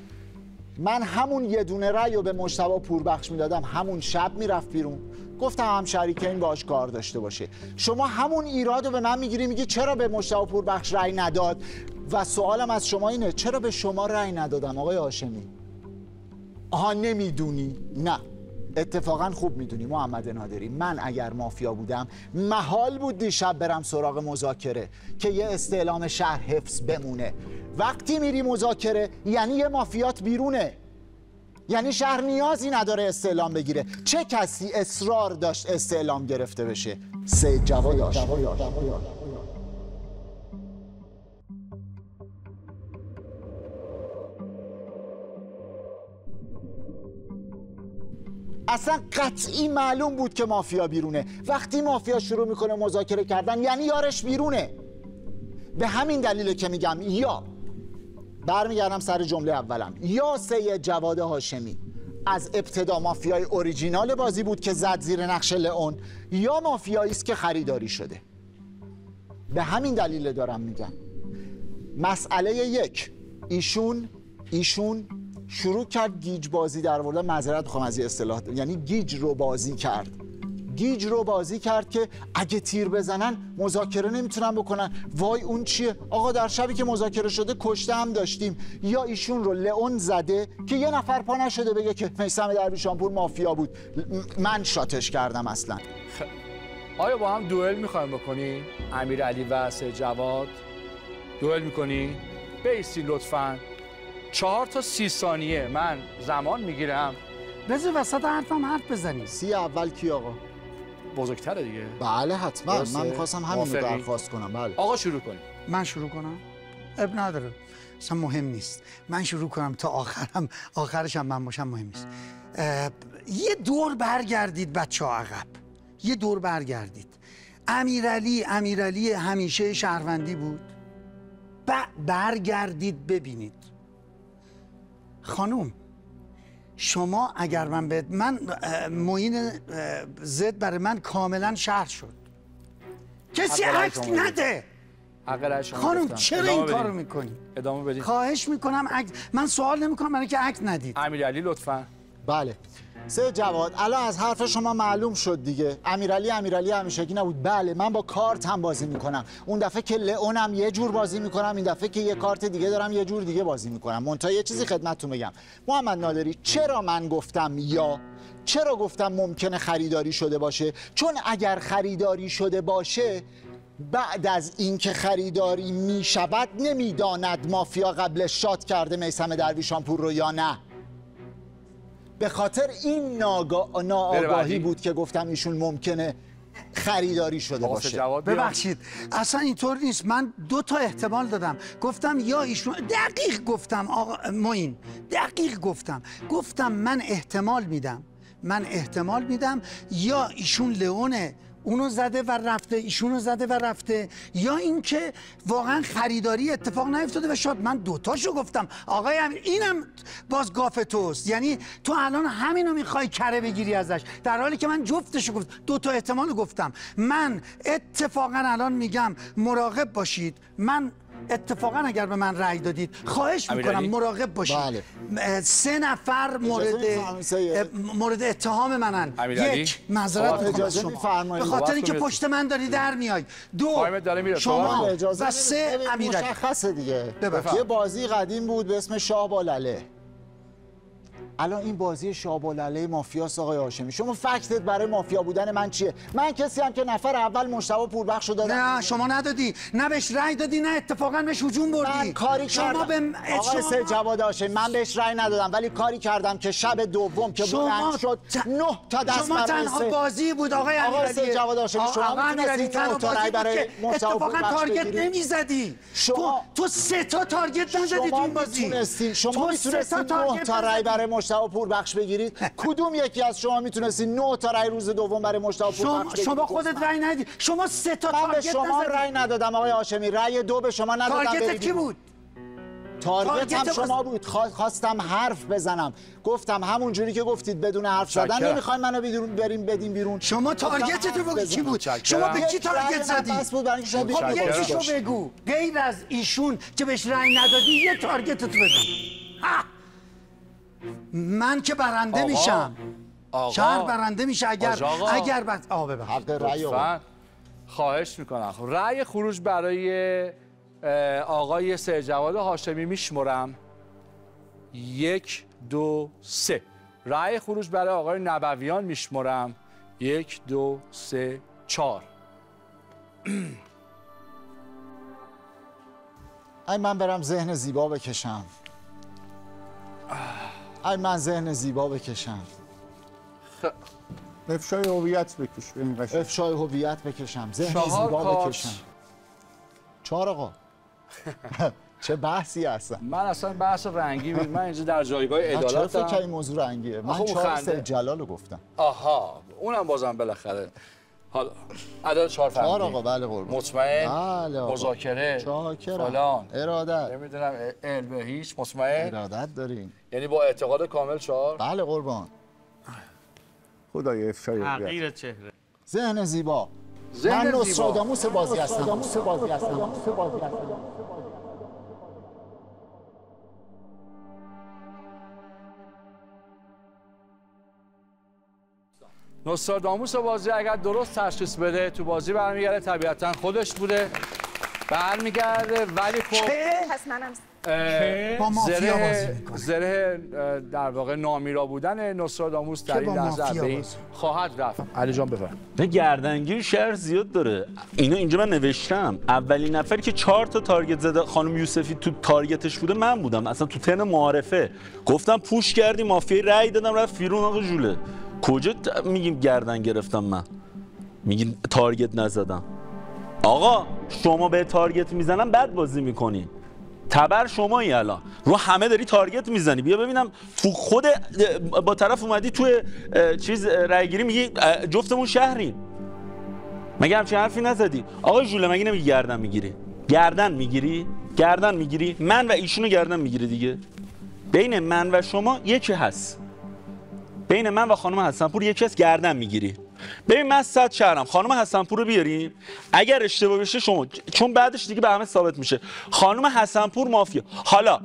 من همون یه دونه رأی رو به مشتبه پوربخش می‌دادم همون شب می‌رفت بیرون. گفتم هم این باش کار داشته باشه. شما همون ایراد رو به من می‌گیری میگی چرا به مشتبه پوربخش رأی نداد؟ و سوالم از شما اینه چرا به شما رأی ندادم آقای هاشمی؟ آها نمی‌دونی. نه. اتفاقا خوب می‌دونی محمد نادری. من اگر مافیا بودم محال بود دیشب برم سراغ مذاکره که یه استعلام شهر حفظ بمونه. وقتی میری مذاکره یعنی یه مافیات بیرونه. یعنی شهر نیازی نداره استعلام بگیره. چه کسی اصرار داشت استعلام گرفته بشه؟ سید جواد. اصلا قطعی معلوم بود که مافیا بیرونه. وقتی مافیا شروع می‌کنه مذاکره کردن یعنی یارش بیرونه. به همین دلیله که میگم یا برمیگردم سر جمله اولم. یا سید جواد هاشمی از ابتدا مافیای اوریجینال بازی بود که زد زیر نقش لئون یا مافیایی است که خریداری شده. به همین دلیل دارم میگم. مسئله یک ایشون ایشون شروع کرد گیج بازی در مورد معذرت می‌خوام از این اصطلاح یعنی گیج رو بازی کرد. گیج رو بازی کرد که اگه تیر بزنن مذاکره نمی‌تونن بکنن. وای اون چیه؟ آقا در شبی که مذاکره شده کشته هم داشتیم. یا ایشون رو لئون زده که یه نفر پا نشده بگه که میسم درویشانپور مافیا بود. من شاتش کردم اصلا. آیا با هم دوئل می‌خوایم بکنی؟ امیر علی و سه جواد دوئل می‌کنی؟ بیسی لطفاً. چهار تا سی ثانیه. من زمان می‌گیرم. بذار وسط حرفم حرف بزنی. سی اول کی آقا؟ بزرگتره دیگه. بله حتما. من می‌خواستم همین رو درخواست کنم. بله. آقا شروع کنیم. من شروع کنم؟ اب نداره. اصلا مهم نیست. من شروع کنم تا آخرم. آخرش هم من باشم مهم نیست. یه دور برگردید بچه ها عقب. یه دور برگردید. امیرعلی امیرعلی همیشه شهروندی بود. برگردید ببینید. خانوم شما اگر من به من موین زد برای من کاملا شهر شد. کسی عکس نده. خانم چرا این کارو می‌کنی؟ ادامه بدید خواهش می‌کنم عکس من سوال نمی‌کنم برای که عکس ندید. امیرعلی لطفا. بله. سه جواد الان از حرف شما معلوم شد دیگه. امیرعلی امیرعلی همیشگی نبود. بله من با کارت هم بازی می‌کنم. اون دفعه که لئونم یه جور بازی می‌کنم این دفعه که یه کارت دیگه دارم یه جور دیگه بازی می‌کنم. منتها یه چیزی خدمتتون بگم. محمد نادری چرا من گفتم یا؟ چرا گفتم ممکنه خریداری شده باشه؟ چون اگر خریداری شده باشه بعد از اینکه خریداری می‌شود نمی‌داند مافیا قبل شات کرده میسم درویشانپور رو یا نه. به خاطر این ناگا... ناآگاهی بود که گفتم ایشون ممکنه خریداری شده باشه. ببخشید اصلا اینطور نیست. من دو تا احتمال دادم. گفتم یا ایشون دقیق گفتم آقا موین دقیق گفتم. گفتم من احتمال میدم. من احتمال میدم یا ایشون لئونه اونو زده و رفته ایشونو زده و رفته. یا اینکه واقعا خریداری اتفاق نیفتاده و شاید من دوتاشو گفتم. آقای امیر اینم باز گاف توست. یعنی تو الان همینو می‌خوای کره بگیری ازش. در حالی که من جفتشو گفت دو تا احتمال گفتم. من اتفاقا الان میگم مراقب باشید. من اتفاقا اگر به من رأی دادید خواهش می‌کنم مراقب باشید. بله. سه نفر مورد مورد اتهام منن. یک معذرت می‌خوام به خاطر اینکه پشت من داری در میای دو شما و سه امیرعلی. مشخصه دیگه. یه بازی قدیم بود به اسم شاه بالله الان این بازی شابالله مافیاس آقای هاشمی. شما فکتت برای مافیا بودن من چیه؟ من کسی هم که نفر اول مشتبه پوربخشو دادم. نه شما ندادی. نه بهش رأی دادی نه اتفاقا بهش هجوم بردی. من کاری شما کردم. به آقای سه جواد هاشمی من بهش رأی ندادم ولی کاری کردم که شب دوم که شما شد نه تا دست شما تنها بازی بود آقای امیرعلی. جواد هاشمی شما می‌تونستی تنها بازی برای اتفاقا تارگت نمی‌زدی. تو تو سه تا target نزدی تو این بازی. شما می‌تونستی نه تا رأی برای مشتاق پور بخش بگیرید. کدوم یکی از شما می‌تونستی نه تا رای روز دوم برای مشتاق پور شما, بخش شما خودت رای ندید شما سه تا من به شما رای ندادم آقای هاشمی. رای دو به شما ندادم. target کی بود؟ target هم شما بود. خواستم حرف بزنم. گفتم همون جوری که گفتید بدون حرف زدن. نمی‌خوایم منو بیرون بریم بدیم بیرون. شما target تو بگو. چی بود؟ شما به کی target زدی؟ بس بود برای شما خب یکیشو بگو. غیر از ایشون که بهش رأی ندادی یه تارگت تو بگو من که برنده آقا. میشم. آقا. شهر برنده میشه. اگر آقا. اگر بعد آ حق رأی خواهش می‌کنم. رأی خروج برای آقای سه جواد هاشمی میشمرم. یک دو سه. رأی خروج برای آقای نبویان میشمرم. یک دو سه چهار. ای من برم ذهن زیبا بکشم. ای من ذهن زیبا بکشم. خ... افشای هویت بکش افشای هویت بکشم ذهن زیبا بکشم. چهار آقا. چه بحثی هستن. من اصلا بحث رنگی می... من اینجا در جایگاه عدالت چرا فکر این موضوع رنگیه؟ من چهار جلال رو گفتم. آها اونم بازم بالاخره. حالا عدد چهار فهمیدی. چهار آقا بله قربان مطمئن؟ بله آقا. مذاکره؟ فلان. ارادت. نمی‌دونم علم به هیچ مطمئن؟ ارادت داریم. یعنی با اعتقاد کامل چهار؟ بله قربان. خدای افشای تغییر چهره. ذهن زیبا. ذهن من نوستراداموس بازی هستم. بازی هستم. نوستراداموس بازی اگر درست تشخیص بده تو بازی برمیگرده طبیعتا خودش بوده. برمیگرده ولی خب پس منم با بازی زره در واقع نامیرا بودن نوستراداموس در این لحظه به خواهد رفت. علی جان بفرم. نه گردنگیر شهر زیاد داره. اینا اینجا من نوشتم. اولین نفری که چهار تا تارگت زده خانم یوسفی تو تارگتش بوده من بودم. اصلا تو تن معارفه. گفتم پوش کردی مافیا رأی دادم رفت فیرون آقا جوله. کجا میگیم گردن گرفتم من؟ میگین تارگت نزدم. آقا شما به تارگت می‌زنم بد بازی می‌کنی. تبر شمایی الان. رو همه داری تارگت می‌زنی. بیا ببینم تو خود با طرف اومدی توی چیز رایگیری میگی جفتمون شهریم. مگه همچین حرفی نزدی؟ آقای جوله مگه نمیگی گردن می‌گیری؟ گردن می‌گیری؟ گردن می‌گیری؟ من و ایشونو گردن می‌گیری دیگه. بین من و شما یکی هست. بین من و خانم حسنپور یکی از گردن می‌گیری. ببین من صد شهرم. خانم حسنپور رو بیاریم اگر اشتباه بشه شما چون بعدش دیگه به همه ثابت میشه. خانم حسنپور مافیا. حالا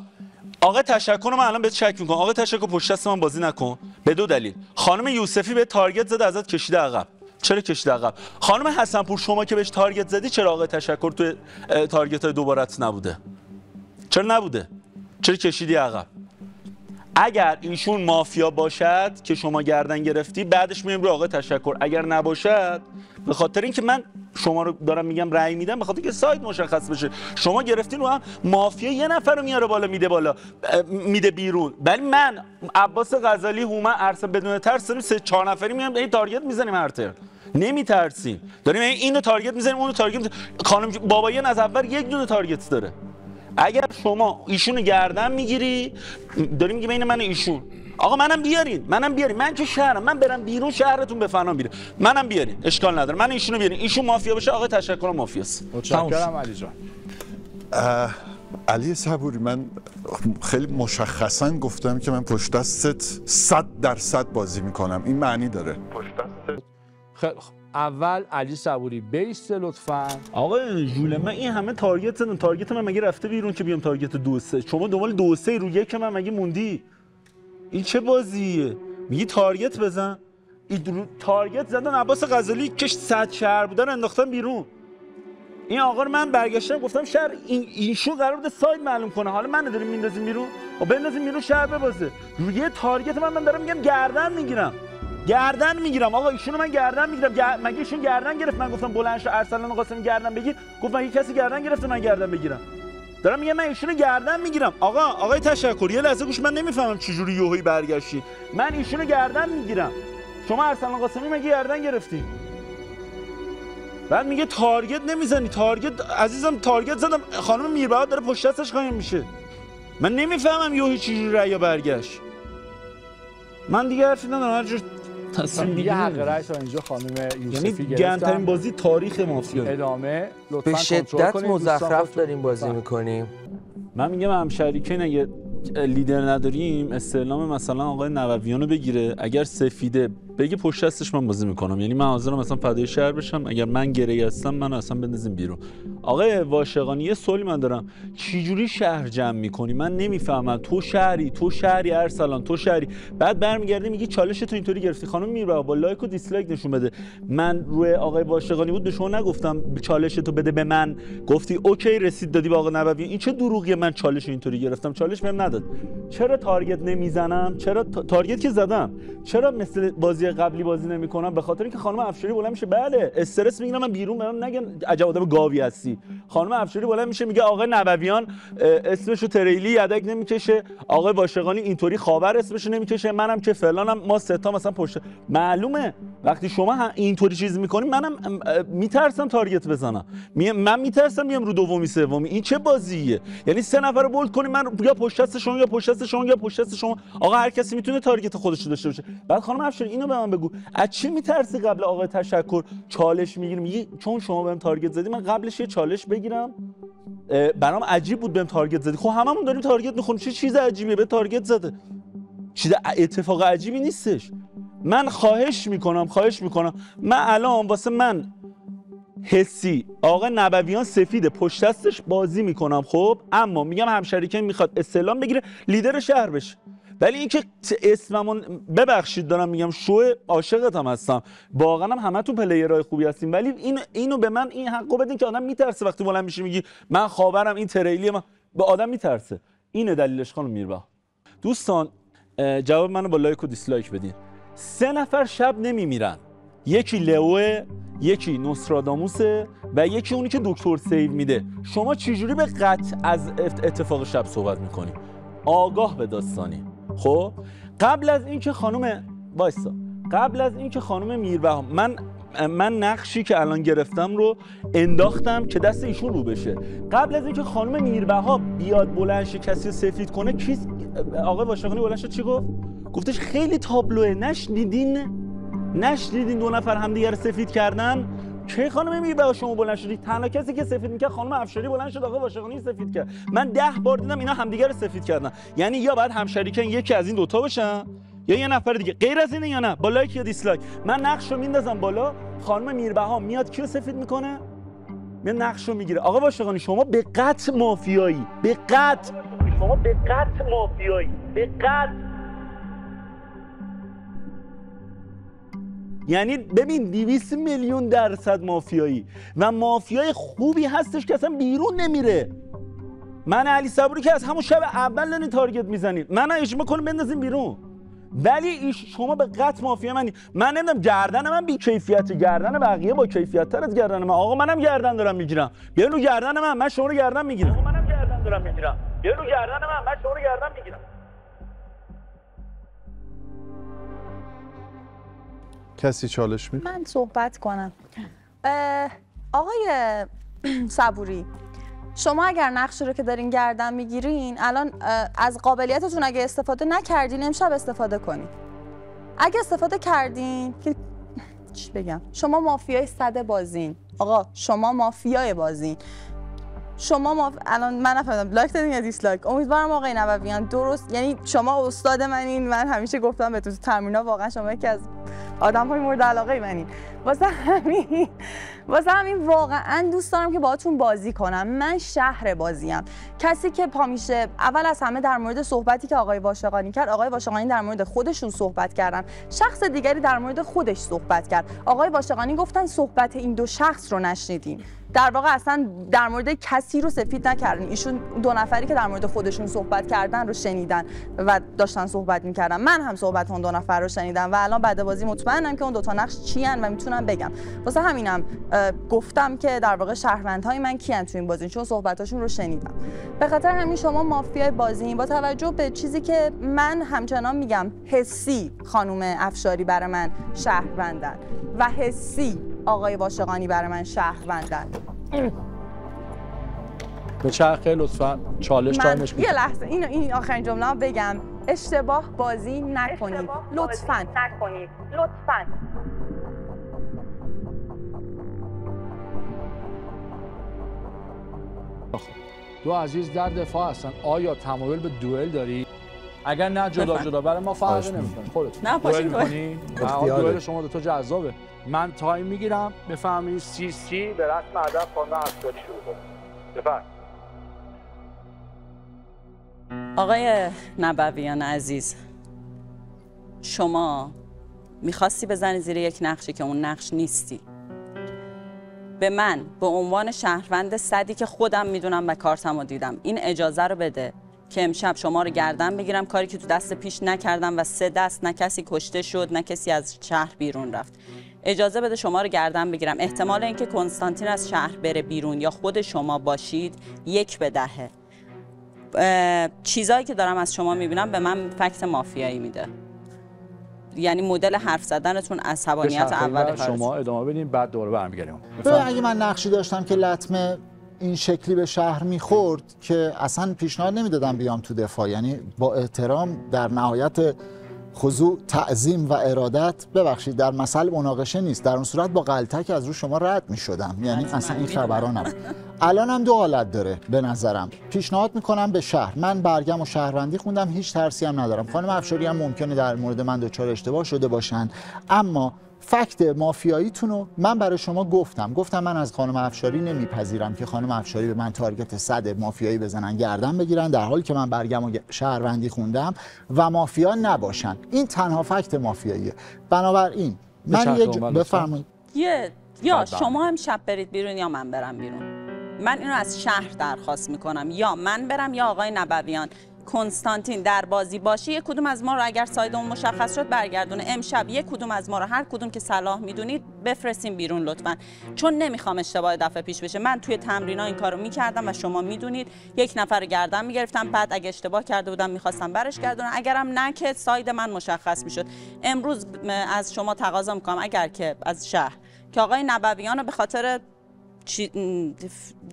آقا تشکر من الان بهت شک می‌کنم. آقا تشکر پشت دست من بازی نکن. به دو دلیل. خانم یوسفی به تارگت زده ازت کشیده عقب. چرا کشیده عقب؟ خانم حسنپور شما که بهش تارگت زدی چرا آقا تشکر تو تارگت های دوبارت نبوده؟ چرا نبوده؟ چرا کشیدی عقب؟ اگر ایشون مافیا باشد که شما گردن گرفتی بعدش رو آقا تشکر. اگر نباشد به خاطر اینکه من شما رو دارم میگم رأی میدم به خاطر که سایت مشخص بشه. شما گرفتین رو هم مافیا یه نفر رو میاره بالا میده بالا میده بیرون. ولی من عباس غزالی هومن ارسا بدون ترس سه چهار نفری میام این تارگت می‌زنیم هر تر نمیترسیم. داریم اینو تارگت می‌زنیم اونو تارگت می‌زنیم. خانم بابایی از اول یک دونه تارگت داره. اگر شما ایشون گردن می‌گیری داری میگی بین من و ایشون. آقا منم بیارین منم بیارین. من که شهرم من برم بیرون شهرتون به فنا میره منم بیارین. اشکال نداره. من ایشونو بیارین. ایشون مافیا باشه آقا تشکر مافیاست. متشکرم علی جان. علی صبوری من خیلی مشخصا گفتم که من پشت دستت صد درصد بازی می‌کنم. این معنی داره. پشت دستت؟ خیلی اول علی صبوری بیسته لطفا. آقا ژوله من این همه target زدم target من مگه رفته بیرون که بیام target دو سه؟ شما دنبال دو سه رو یک من مگه موندی؟ این چه بازیه؟ میگی target بزن. این target زدن عباس غزالی که صد شهر بودن انداختن بیرون. این آقا رو من برگشتم گفتم شهر این ایشون قرار بوده ساید معلوم کنه. حالا من داریم میندازیم بیرون؟ و بندازیم بیرون شهر ببازه. روی تارگت من من دارم میگم گردن می‌گیرم. گردن می‌گیرم. آقا ایشونو من گردن می‌گیرم. گر... مگه ایشون گردن گرفت؟ من گفتم بلند شو ارسلان قاسمی گردن بگیر. گفت مگه کسی گردن گرفته من گردن بگیرم؟ دارم میگم من ایشونو گردن می‌گیرم. آقا آقای تشکر یه لحظه گوش من نمی‌فهمم چه جوری یوهی برگشتی. من ایشونو گردن می‌گیرم. شما ارسلان قاسمی مگه گردن گرفتی؟ بعد میگه تارگت نمی‌زنی. تارگت عزیزم تارگت زدم. خانم میربهاد داره پشت دستش قایم میشه. من نمی‌فهمم یوهی چجوری رأی برگشت. من دیگه حرفی ندارم. هر جور تصمیم دیگه حق اینجا خانم یوسفی یعنی گرمترین بازی تاریخ مافیا ادامه به شدت مزخرف داریم بازی می‌کنیم. من میگم هم شریکین اگه لیدر نداریم استعلام مثلا آقای نوویانو بگیره. اگر سفیده بگه پشت دستش من بازی می‌کنم. یعنی من حاضرم مثلا فدای شهر بشم. اگر من gray هستم منو اصلا بندازیم بیرون. آقای واشقانی یه سوالی من دارم. چجوری شهر جمع می‌کنی؟ من نمی‌فهمم. تو شهری تو شهری ارسلان تو شهری. بعد برمیگردی میگی چالش تو اینطوری گرفتی. خانم میرا با like و dislike نشون بده. من روی آقای واشقانی بود به شما نگفتم چالش تو بده به من. گفتی OK رسید دادی با آقای نووی این چه دروغیه من چالش اینطوری گرفتم؟ چالش بهم نداد. چرا تارگت نمی‌زنم؟ چرا تارگت که زدم. چرا مثل بازی قبلی بازی نمی‌کنم به خاطر اینکه خانم افشاری بلند میشه. بله استرس می‌گیرم من بیرون برم نگن عجب آدم گاوی هستی. خانم افشاری بلند میشه میگه آقای نوویان اسمشو تریلی یدک نمی‌کشه. آقای واشقانی اینطوری خاور اسمشو نمی‌کشه. منم که فلانم ما سه تا مثلا پشت. معلومه وقتی شما اینطوری چیز می‌کنی منم میترسم تارگت بزنم. من میترسم میام رو دومی سومی. این چه بازیه؟ یعنی سه نفر رو bold کنی من یا پشت شما یا پشت شما یا پشت شما. آقا هر کسی می‌تونه target خودش داشته باشه. بعد خانم افشاری اینو به من بگو. از چی میترسی قبل آقای تشکر چالش می‌گیری؟ میگی چون شما بهم target زدی من قبلش یه چالش بگیرم. برام عجیب بود بهم target زدی. خب هممون داریم target می‌خوریم چه چیز عجیبیه به target زده؟ چیز اتفاق عجیبی نیستش. من خواهش می‌کنم خواهش می‌کنم. من الان واسه من حسی آقا نبویان سفید پشت دستش بازی می‌کنم خب؟ اما میگم همشریکه می‌خواد استعلام بگیره لیدر شهر بشه. ولی اینکه اسممون ببخشید دارم میگم شو عاشقتم هستم. واقعا هم همتون player های خوبی هستیم. ولی این اینو به من این حقو بدین که آدم میترسه وقتی بلند میشه میگی من خاورم این تریلی من. به آدم میترسه. اینه دلیلش خانم میربا. دوستان جواب منو با like و dislike بدین. سه نفر شب نمیمیرن. یکی لئو یکی نوستراداموسه و یکی اونی که دکتر save میده. شما چجوری به قطع از اتفاق شب صحبت می‌کنی؟ آگاه به داستانی. خب قبل از اینکه خانم وایسا قبل از اینکه خانم میربها من من نقشی که الان گرفتم رو انداختم که دست ایشون رو بشه. قبل از اینکه خانم میربها بیاد بلند شه کسی سفید کنه case آقای واشقانی بلند شد چی گفت؟ گفتش خیلی تابلوه. نشنیدین؟ نشنیدین دو نفر همدیگه رو سفید کردن؟ کی خانم میربه شما بلند شدی؟ تنها کسی که سفید می‌کرد خانم افشاری بلند شد آقا واشقانی سفید کرد. من ده بار دیدم اینا همدیگه رو سفید کردن. یعنی یا بعد همشریکن یکی از این دوتا باشن یا یه نفر دیگه. غیر از اینه یا نه؟ با like یا dislike. من نقش رو میندازم بالا. خانم میربها میاد کیو سفید می‌کنه؟ میاد نقش رو می‌گیره. آقا واشقانی شما به قطع مافیایی. به قطع شما به قطع مافیایی. به قطع یعنی ببین 200 میلیون درصد مافیایی و مافیای خوبی هستش که اصلا بیرون نمیره. من علی صبوری که از همون شب اول دارین تارگت می‌زنید. من اجماع کنیم بندازیم بیرون. ولی شما به قط مافیا منی. من نمی‌دونم گردن من بی کیفیت گردن بقیه با کیفیت تر از گردن من. آقا منم گردن دارم می‌گیرم. بیا رو گردن من. من شما رو گردن می‌گیرم. آقا منم گردن دارم می‌گیرم. بیا رو گردن من. من شما رو گردن می‌گیرم. کسی چالش می من صحبت کنم. آقای صبوری شما اگر نقشی رو که دارین گردن می‌گیرین الان از قابلیتتون اگه استفاده نکردین امشب استفاده کنین. اگه استفاده کردین که چی بگم؟ شما مافیای صد بازین. آقا شما مافیای بازین. شما ما الان من نفهمیدم. لایک دادین یا دیسلایک؟ امیدوارم آقای نوویان درست یعنی شما استاد منین. من همیشه گفتم بهتون تو تمرین‌ها واقعا شما یکی از آدم های مورد علاقه منین واسه همین واسه همین واقعا دوست دارم که باهاتون بازی کنم. من شهر بازیم. کسی که پا میشه اول از همه در مورد صحبتی که آقای واشقانی کرد آقای واشقانی در مورد خودشون صحبت کردن. شخص دیگری در مورد خودش صحبت کرد. آقای واشقانی گفتن صحبت این دو شخص رو نشنیدیم در واقع اصلا در مورد کسی رو سفید نکردن. ایشون دو نفری که در مورد خودشون صحبت کردن رو شنیدن و داشتن صحبت می‌کردن. من هم صحبت اون دو نفر رو شنیدم و الان بعد بازی مطمئنم که اون دو تا نقش چی و می‌تونم بگم. واسه همینم گفتم که در واقع شهروندهای من کیان تو این بازی چون صحبتاشون رو شنیدم. به خاطر همین شما مافیای بازی با توجه به چیزی که من همچنان میگم حسی خانم افشاری برای من شهروندن و حسی آقای واشقانی برای من شهروندن. به چرخه لطفا. چالش time ش یه لحظه این این آخرین جمله بگم. اشتباه بازی نکنید. لطفا. نکنید. لطفا. دو عزیز در دفاع هستن. آیا تمایل به دوئل داری؟ اگر نه جدا جدا. برای ما فرقی نمی‌کنه. خودت. نه دوئل می‌کنی؟ دوئل شما دو تا جذابه. من time می‌گیرم. بفهمی سی سی به رسم ادب خانم افشاری شروع کن بفرم آقای نبویان عزیز شما می‌خواستی بزنی زیر یک نقشی که اون نقش نیستی. به من به عنوان شهروند صدی که خودم می‌دونم و کارتم رو دیدم. این اجازه رو بده که امشب شما رو گردن بگیرم. کاری که تو دست پیش نکردم و سه دست نه کسی کشته شد نه کسی از شهر بیرون رفت. اجازه بده شما رو گردن بگیرم. احتمال اینکه کنستانتین از شهر بره بیرون یا خود شما باشید یک به دهه. چیزایی که دارم از شما می‌بینم به من فکت مافیایی میده. یعنی مدل حرف زدنتون عصبانیت اول شما ادامه بدین بعد دوباره برمیگردیم. اگه من نقشی داشتم که لطمه این شکلی به شهر می‌خورد که اصلا پیشنهاد نمی‌دادم بیام تو دفاع. یعنی با احترام در نهایت خضوع تعظیم و ارادت. ببخشید در مسئله مناقشه نیست. در اون صورت با غلطک از رو شما رد می شدم یعنی اصلا این خبران نبود. الان هم دو حالت داره به نظرم. پیشنهاد می‌کنم به شهر. من برگم و شهروندی خوندم. هیچ ترسی هم ندارم. خانم افشاری هم ممکنه در مورد من دچار اشتباه شده باشن. اما فکت مافیاییتون رو من برای شما گفتم. گفتم من از خانم افشاری نمیپذیرم که خانم افشاری به من تارگت صد مافیایی بزنن گردن بگیرن در حالی که من برگم و شهروندی خوندم و مافیا نباشن. این تنها فکت مافیاییه. بنابراین من یه بفرمایید. یه یا شما هم شب برید بیرون یا من برم بیرون؟ من اینو از شهر درخواست می‌کنم. یا من برم یا آقای نبویان. کنستانتین در بازی باشه یک کدوم از ما رو اگر ساید اون مشخص شد برگردونه. امشب یک کدوم از ما رو هر کدوم که صلاح می‌دونید بفرستیم بیرون لطفا. چون نمی‌خوام اشتباه دفعه پیش بشه. من توی تمرینا این کارو می‌کردم و شما می‌دونید. یک نفر گردن می‌گرفتم. بعد اگه اشتباه کرده بودم می‌خواستم برش گردونم. اگرم نه که ساید من مشخص می‌شد. امروز از شما تقاضا می‌کنم. اگر که از شهر که آقای نبویان رو به خاطر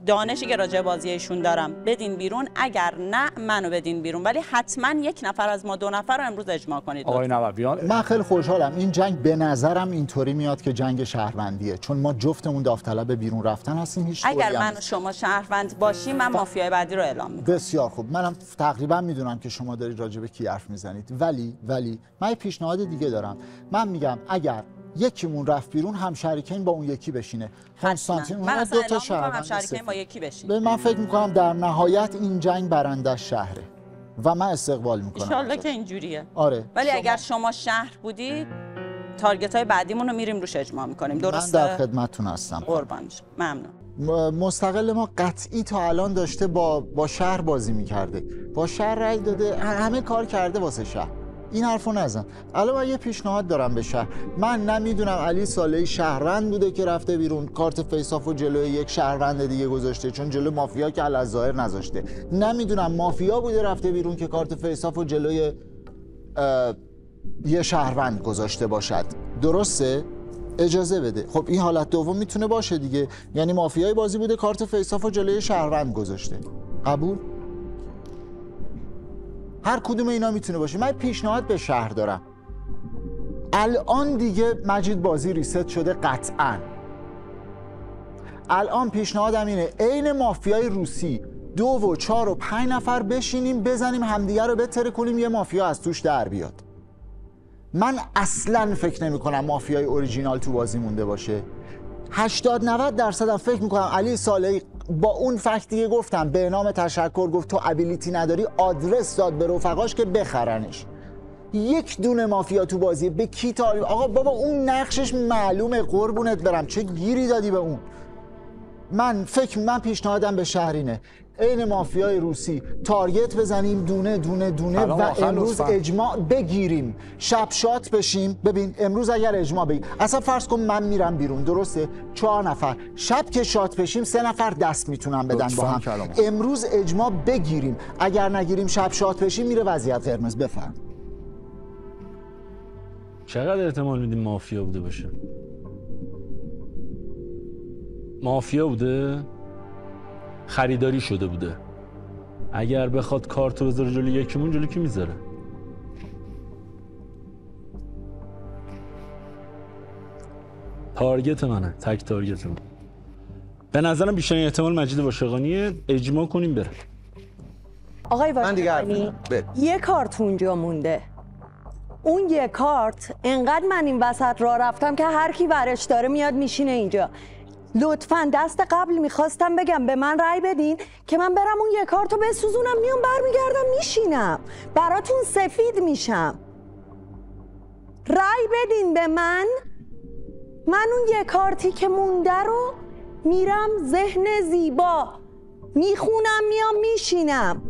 دانشی که راجع بازیشون دارم بدین بیرون. اگر نه منو بدین بیرون. ولی حتما یک نفر از ما دو نفر رو امروز اجماع کنید. آقای نوابیان من خیلی خوشحالم. این جنگ به نظرم اینطوری میاد که جنگ شهروندیه. چون ما جفتمون داوطلب بیرون رفتن هستیم هیچ اگر من و شما شهروند باشیم من مافیای بعدی رو اعلام می‌کنم. بسیار خوب. منم تقریبا می‌دونم که شما دارید راجع به کی حرف می‌زنید. ولی ولی من پیشنهاد دیگه دارم. من میگم اگر یکیمون رفت بیرون هم شریکین با اون یکی بشینه. کنستانتین من دو تا شریکین با یکی بشینه. من فکر می‌کنم در نهایت این جنگ برنده شهره و من استقبال می‌کنم ان که اینجوریه. آره. ولی شما... اگر شما شهر بودید تارگت های بعدیمون رو میریم روش اجماع می‌کنیم. درسته؟ من در خدمتتون هستم. قربان. ممنون. مستقل ما قطعی تا الان داشته با با شهر بازی می‌کرده. با شهر رای داده همه کار کرده واسه شهر. این حرفو نزن. الان من یه پیشنهاد دارم به شهر. من نمی‌دونم علی صالحی شهروند بوده که رفته بیرون کارت face off و جلوی یک شهروند دیگه گذاشته چون جلو مافیا که از ظاهر نذاشته. نمی‌دونم مافیا بوده رفته بیرون که کارت face off و جلوی یه شهروند گذاشته باشد. درسته؟ اجازه بده. خب این حالت دوم می‌تونه باشه دیگه. یعنی مافیای بازی بوده کارت فیساف و جلوی شهروند گذاشته. قبول؟ هر کدوم اینا می‌تونه باشه. من پیشنهاد به شهر دارم. الان دیگه مجید بازی ریست شده قطعا. الان پیشنهادم اینه عین مافیای روسی دو و چهار و پنج نفر بشینیم بزنیم همدیگه رو بتره کنیم یه مافیا از توش در بیاد. من اصلا فکر نمی کنم مافیای اوریجینال تو بازی مونده باشه. 80 90 درصد فکر می‌کنم علی صالحی با اون fact ی گفتم به نام تشکر گفت تو ability نداری آدرس داد به رفقاش که بخرنش. یک دونه مافیا تو بازی به کی تاری آقا بابا اون نقشش معلومه قربونت برم. چه گیری دادی به اون؟ من فکر من پیشنهادم به شهرینه. عین مافیای روسی. target بزنیم دونه دونه دونه و امروز اجماع بگیریم. شب shot بشیم. ببین امروز اگر اجماع بگیم اصلا فرض کن من میرم بیرون درسته؟ چهار نفر. شب که شات بشیم سه نفر دست می‌تونن بدن با هم. امروز اجماع بگیریم. اگر نگیریم شب شات بشیم میره وضعیت قرمز. بفهم چقدر احتمال میدیم مافیا بوده باشه؟ مافیا بوده؟ خریداری شده بوده. اگر بخواد کارت رو بذاره جلوی یکیمون جلوی کی می‌ذاره؟ تارگت منه تک تارگت من به نظرم بیشترین احتمال مجید واشقانیه اجماع کنیم بره. آقای واشقانی یه کارت اونجا مونده. اون یه کارت انقدر من این وسط را رفتم که هر کی ورش داره میاد میشینه اینجا. لطفا دست قبل می‌خواستم بگم به من رأی بدین که من برم اون یه کارتو بسوزونم میام برمیگردم میشینم. براتون سفید میشم. رأی بدین به من. من اون یه کارتی که مونده رو میرم ذهن زیبا. می‌خونم میام میشینم.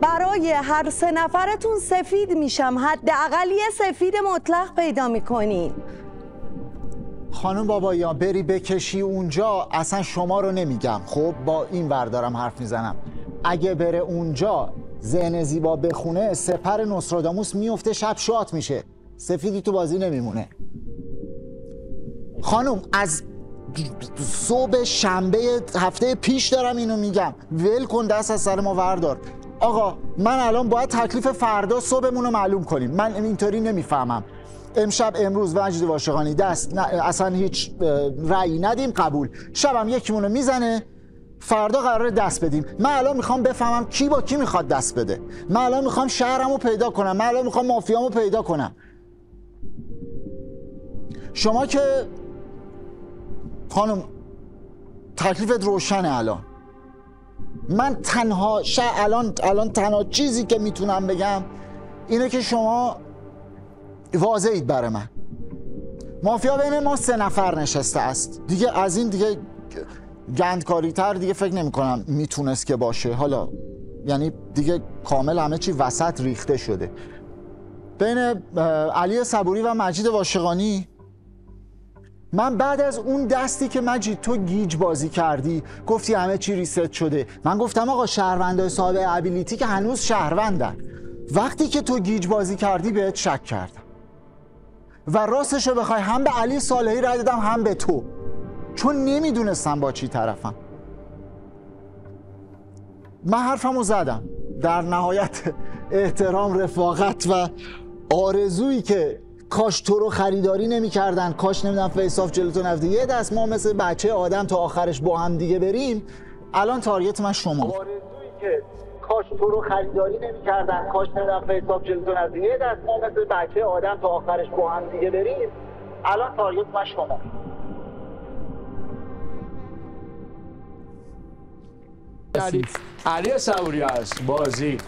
برای هر سه نفرتون سفید میشم. حداقل یه سفید مطلق پیدا می‌کنین. خانم بابا بری بکشی اونجا اصلا شما رو نمیگم. خب با این وردارم حرف می‌زنم. اگه بره اونجا ذهن زیبا بخونه سپر نوستراداموس میفته شب شات میشه. سفیدی تو بازی نمیمونه. خانم از صبح شنبه هفته پیش دارم اینو میگم. ول کن دست از سر ما وردار. آقا من الان باید تکلیف فردا صبحمون رو معلوم کنیم. من اینطوری نمی‌فهمم. امشب امروز وجد واشقانی دست اصلا هیچ رأی ندیم قبول. شبم یکیمونو می‌زنه فردا قرار دست بدیم. من الان می‌خوام بفهمم کی با کی می‌خواد دست بده. من الان می‌خوام شهرمو پیدا کنم. من الان می‌خوام مافیامو پیدا کنم. شما که خانم تکلیفت روشنه الان. من تنها الان الان تنها چیزی که می‌تونم بگم اینه که شما واضحید برای من. مافیا بین ما سه نفر نشسته است. دیگه از این دیگه گندکاری تر دیگه فکر نمی کنم می‌تونست که باشه. حالا یعنی دیگه کامل همه چی وسط ریخته شده. بین علی صبوری و مجید واشقانی من بعد از اون دستی که مجید تو گیج بازی کردی گفتی همه چی ریست شده. من گفتم آقا شهروندای صاحب ابیلیتی که هنوز شهروندن. وقتی که تو گیج بازی کردی بهت شک کردم. و راستشو بخوای هم به علی صالحی رای دادم هم به تو. چون نمی‌دونستم با چی طرفم. من حرفمو زدم. در نهایت احترام رفاقت و آرزویی که کاش تو رو خریداری نمی‌کردن کاش نمی‌دونم فیصاف جلوتو نفته یه دست ما مثل بچه آدم تا آخرش با هم دیگه بریم. الان تارگت من شما آرزویی که کاش تو رو خریداری نمی‌کردن کاش نمی‌دونم فیساب جلدون از یه دست ما مثل بچه آدم تا آخرش با هم دیگه بریم. الان target من شما. علی علی صبوری از بازی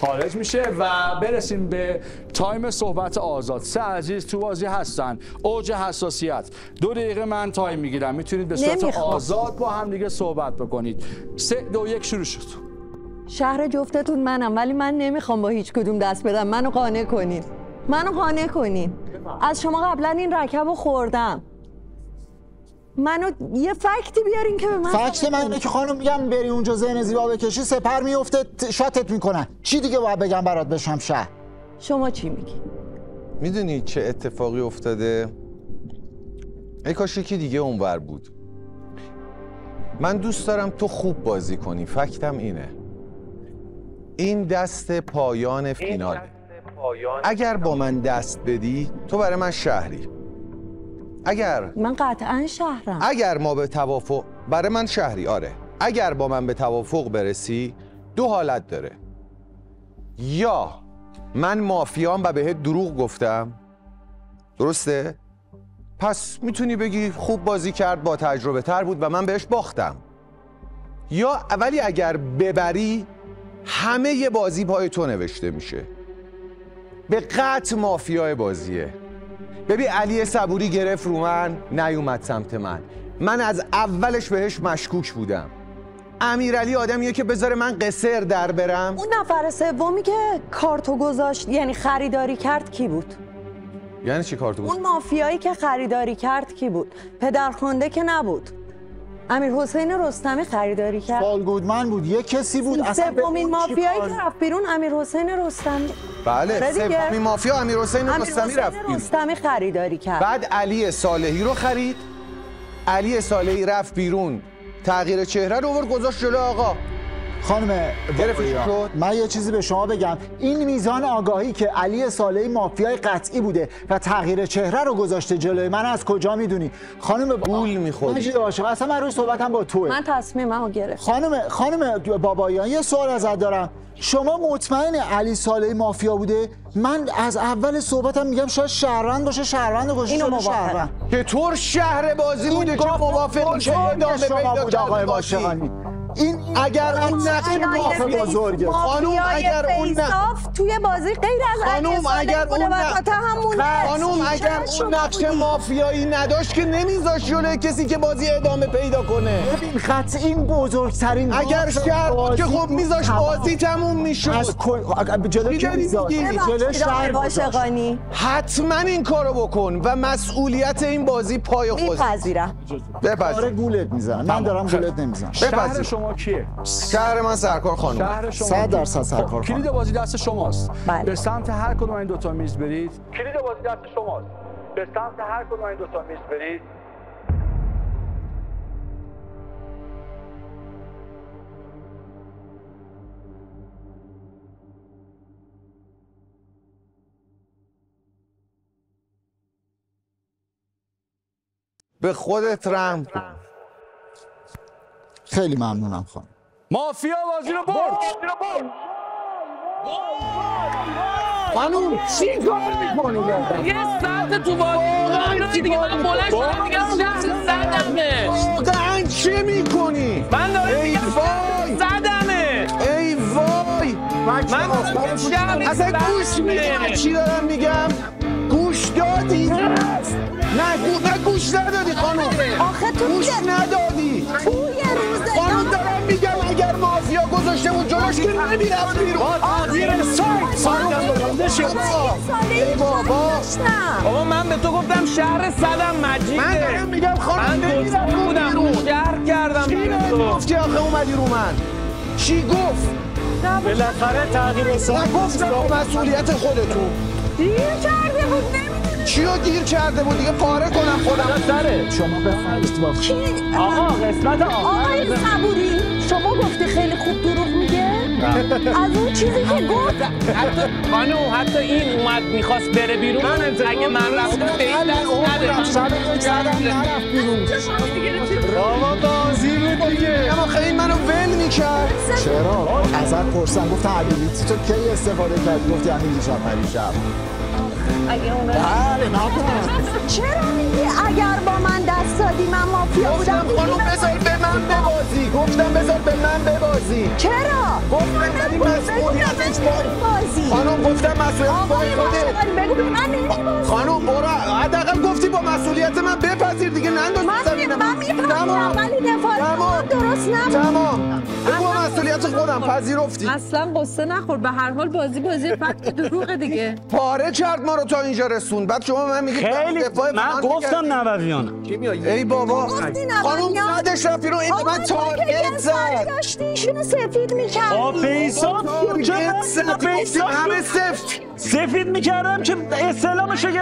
خارج میشه و برسیم به time صحبت آزاد. سه عزیز تو بازی هستن. اوج حساسیت. دو دقیقه من time می‌گیرم. می‌تونید به صورت آزاد با هم دیگه صحبت بکنید. سه دو یک شروع شد. شهر جفتتون منم ولی من نمی‌خوام با هیچ کدوم دست بدم. منو قانع کنین. منو قانع کنین. از شما قبلا این رکب رو خوردم. منو یه فکتی بیارین که به من فکت من اینه که خانم میگم بری اونجا ذهن زیبا بکشی سپر میفته شاتت می‌کنن. چی دیگه باید بگم برات بشم شهر؟ شما چی میگی؟ می‌دونی چه اتفاقی افتاده؟ ای کاش یکی دیگه اونور بود. من دوست دارم تو خوب بازی کنی. فکتم اینه. این دست پایان فینال. اگر با من دست بدی تو برای من شهری. اگر من قطعا شهرم. اگر ما به توافق برای من شهری آره. اگر با من به توافق برسی دو حالت داره. یا من مافیام و بهت دروغ گفتم. درسته؟ پس می‌تونی بگی خوب بازی کرد با تجربه تر بود و من بهش باختم. یا ولی اگر ببری همه ی بازی پای تو نوشته میشه. به قطع مافیای بازیه. ببین علی صبوری گرفت رو من نیومد سمت من. من از اولش بهش مشکوک بودم. امیرعلی آدمیه که بذاره من قصر در برم. اون نفر سومی که کارتو گذاشت یعنی خریداری کرد کی بود؟ یعنی چی کارتو اون مافیایی که خریداری کرد کی بود؟ پدرخوانده که نبود. امیر حسین رستمی خریداری کرد. فالگودمن بود یه کسی بود. اصلا سومین مافیایی که رفت بیرون امیر حسین رستمی بله. سومین مافیا امیر حسین رستمی رفت بیرون. رستمی خریداری کرد. بعد علی صالحی رو خرید. علی صالحی رفت بیرون. تغییر چهره رو آورد گذاشت جلو آقا. خانم شد؟ من یه چیزی به شما بگم. این میزان آگاهی که علی صالحی مافیای قطعی بوده و تغییر چهره رو گذاشته جلوی من از کجا می‌دونی؟ خانم گول می‌خوری. عاشق اصلا من روی صحبتم با توه. من تصمیممو گرفت خانم خانم بابایان یه سوال ازت دارم. شما مطمئن علی صالحی مافیا بوده؟ من از اول صحبتم میگم شاید شهروند باشه شهروند باشه اینو. شهروند. که طور شهر بازی بوده؟ که که بزرگ ادامه شما پیدا بود کرد آقای. این اگر اون نقش مافیا بزرگه خانوم اگر اون نقش توی بازی غیر از صالحی اگر اون. خانوم اگر اون نقش؟ مافیایی نداشت که نمیذاش جلوی کسی که بازی ادامه پیدا کنه ببین خط این بزرگترین اگر شهر بود که خب میذاش. بازی تموم می‌شد از کل- اگه جلو چی کی داری می‌ذاشت؟ میگی؟ جلو ببخشید آقای شهر گذاشت. واشقانی حتما این کارو بکن و مسئولیت این بازی پای خود میپذیرم آره بپذیر گولت می‌زنم من دارم گولت نمی‌زنم شهر بپذیر شما کیه؟ شهر من سرکار خانم. شهر شما صد کیه؟ درصد سرکار خب، کلید بازی دست شماست. بله. به سمت هر کدوم این دوتا میز برید. کلید بازی دست شماست. به سمت هر کدوم این دوتا میز برید. به خودت رحم کن. خیلی ممنونم خانم. مافیا بازی رو برد. خانوم چی کار می‌کنی یه ساعت تو بازی دیگه من بلند شدم دیگه شخص زدمه. واقعا چه می‌کنی؟ من دارم ای میگم وای. زدمه. ای وای. من دارم میگم شهر اصلا گوش. میدی. چی دارم میگم گوش دادی؟ نه. گو- نه گوش ندادی خانم. آخه تو گوش ندادی. گذاشته بود جلوش که نمی‌رفت بیرون. زیر سایت. ای بابا. بابا من به تو گفتم شهر صدم مجیده. من دارم میگم خانم من بودم. شهر کردم چی گفت که آخه اومدی رو من؟ چی گفت؟ بالاخره تغییر من گفتم مسئولیت خودتون. دیر کرده بود نمی‌دونم چیو گیر کرده بود؟ دیگه پاره کنم خودم. سره. شما بفرمایید. آقا قسمت آقای صبوری. شما گفتی خیلی خوب میگه از اون چیزی که گفت. حتی خانم حتی این اومد می‌خواست بره بیرون. اگه من رفتم به این دست نده آقا بازی بود دیگه. اما خیلی منو ول می‌کرد. چرا؟ ازت پرسن گفتم ابیلیتی تو کی استفاده کردی؟ گفتی همین دیشب پریشب اگه اون بله چرا میگی اگر با من دست دادی من مافیا بودم؟ خانم بذار به من ببازی. گفتم بذار به من ببازی. چرا؟ گفتم ولی مسئولیتش با بازی خانم گفتم مسئولیت با آقای خودت. واشقانی بگو به من. خانم برو. حداقل گفتی با مسئولیت من بپذیر دیگه. ننداز من. من میپذیرم. ولی دفاع. درست نبود. تمام. مسئولیت خودم پذیرفتی. اصلا قصه نخور. به هر حال بازی بازی فقط دروغه دیگه. پاره کرد ما رو تا اینجا رسون بعد شما من میگید خیلی دفاع من گفتم. نوویان. ای بابا. خانم. بعدش رفت بیرون این من تارگت زد. داشتی ایشونو سفید می‌کردی. با پیسا همه سفت. سفید می‌کردم که استعلامشو گرفت.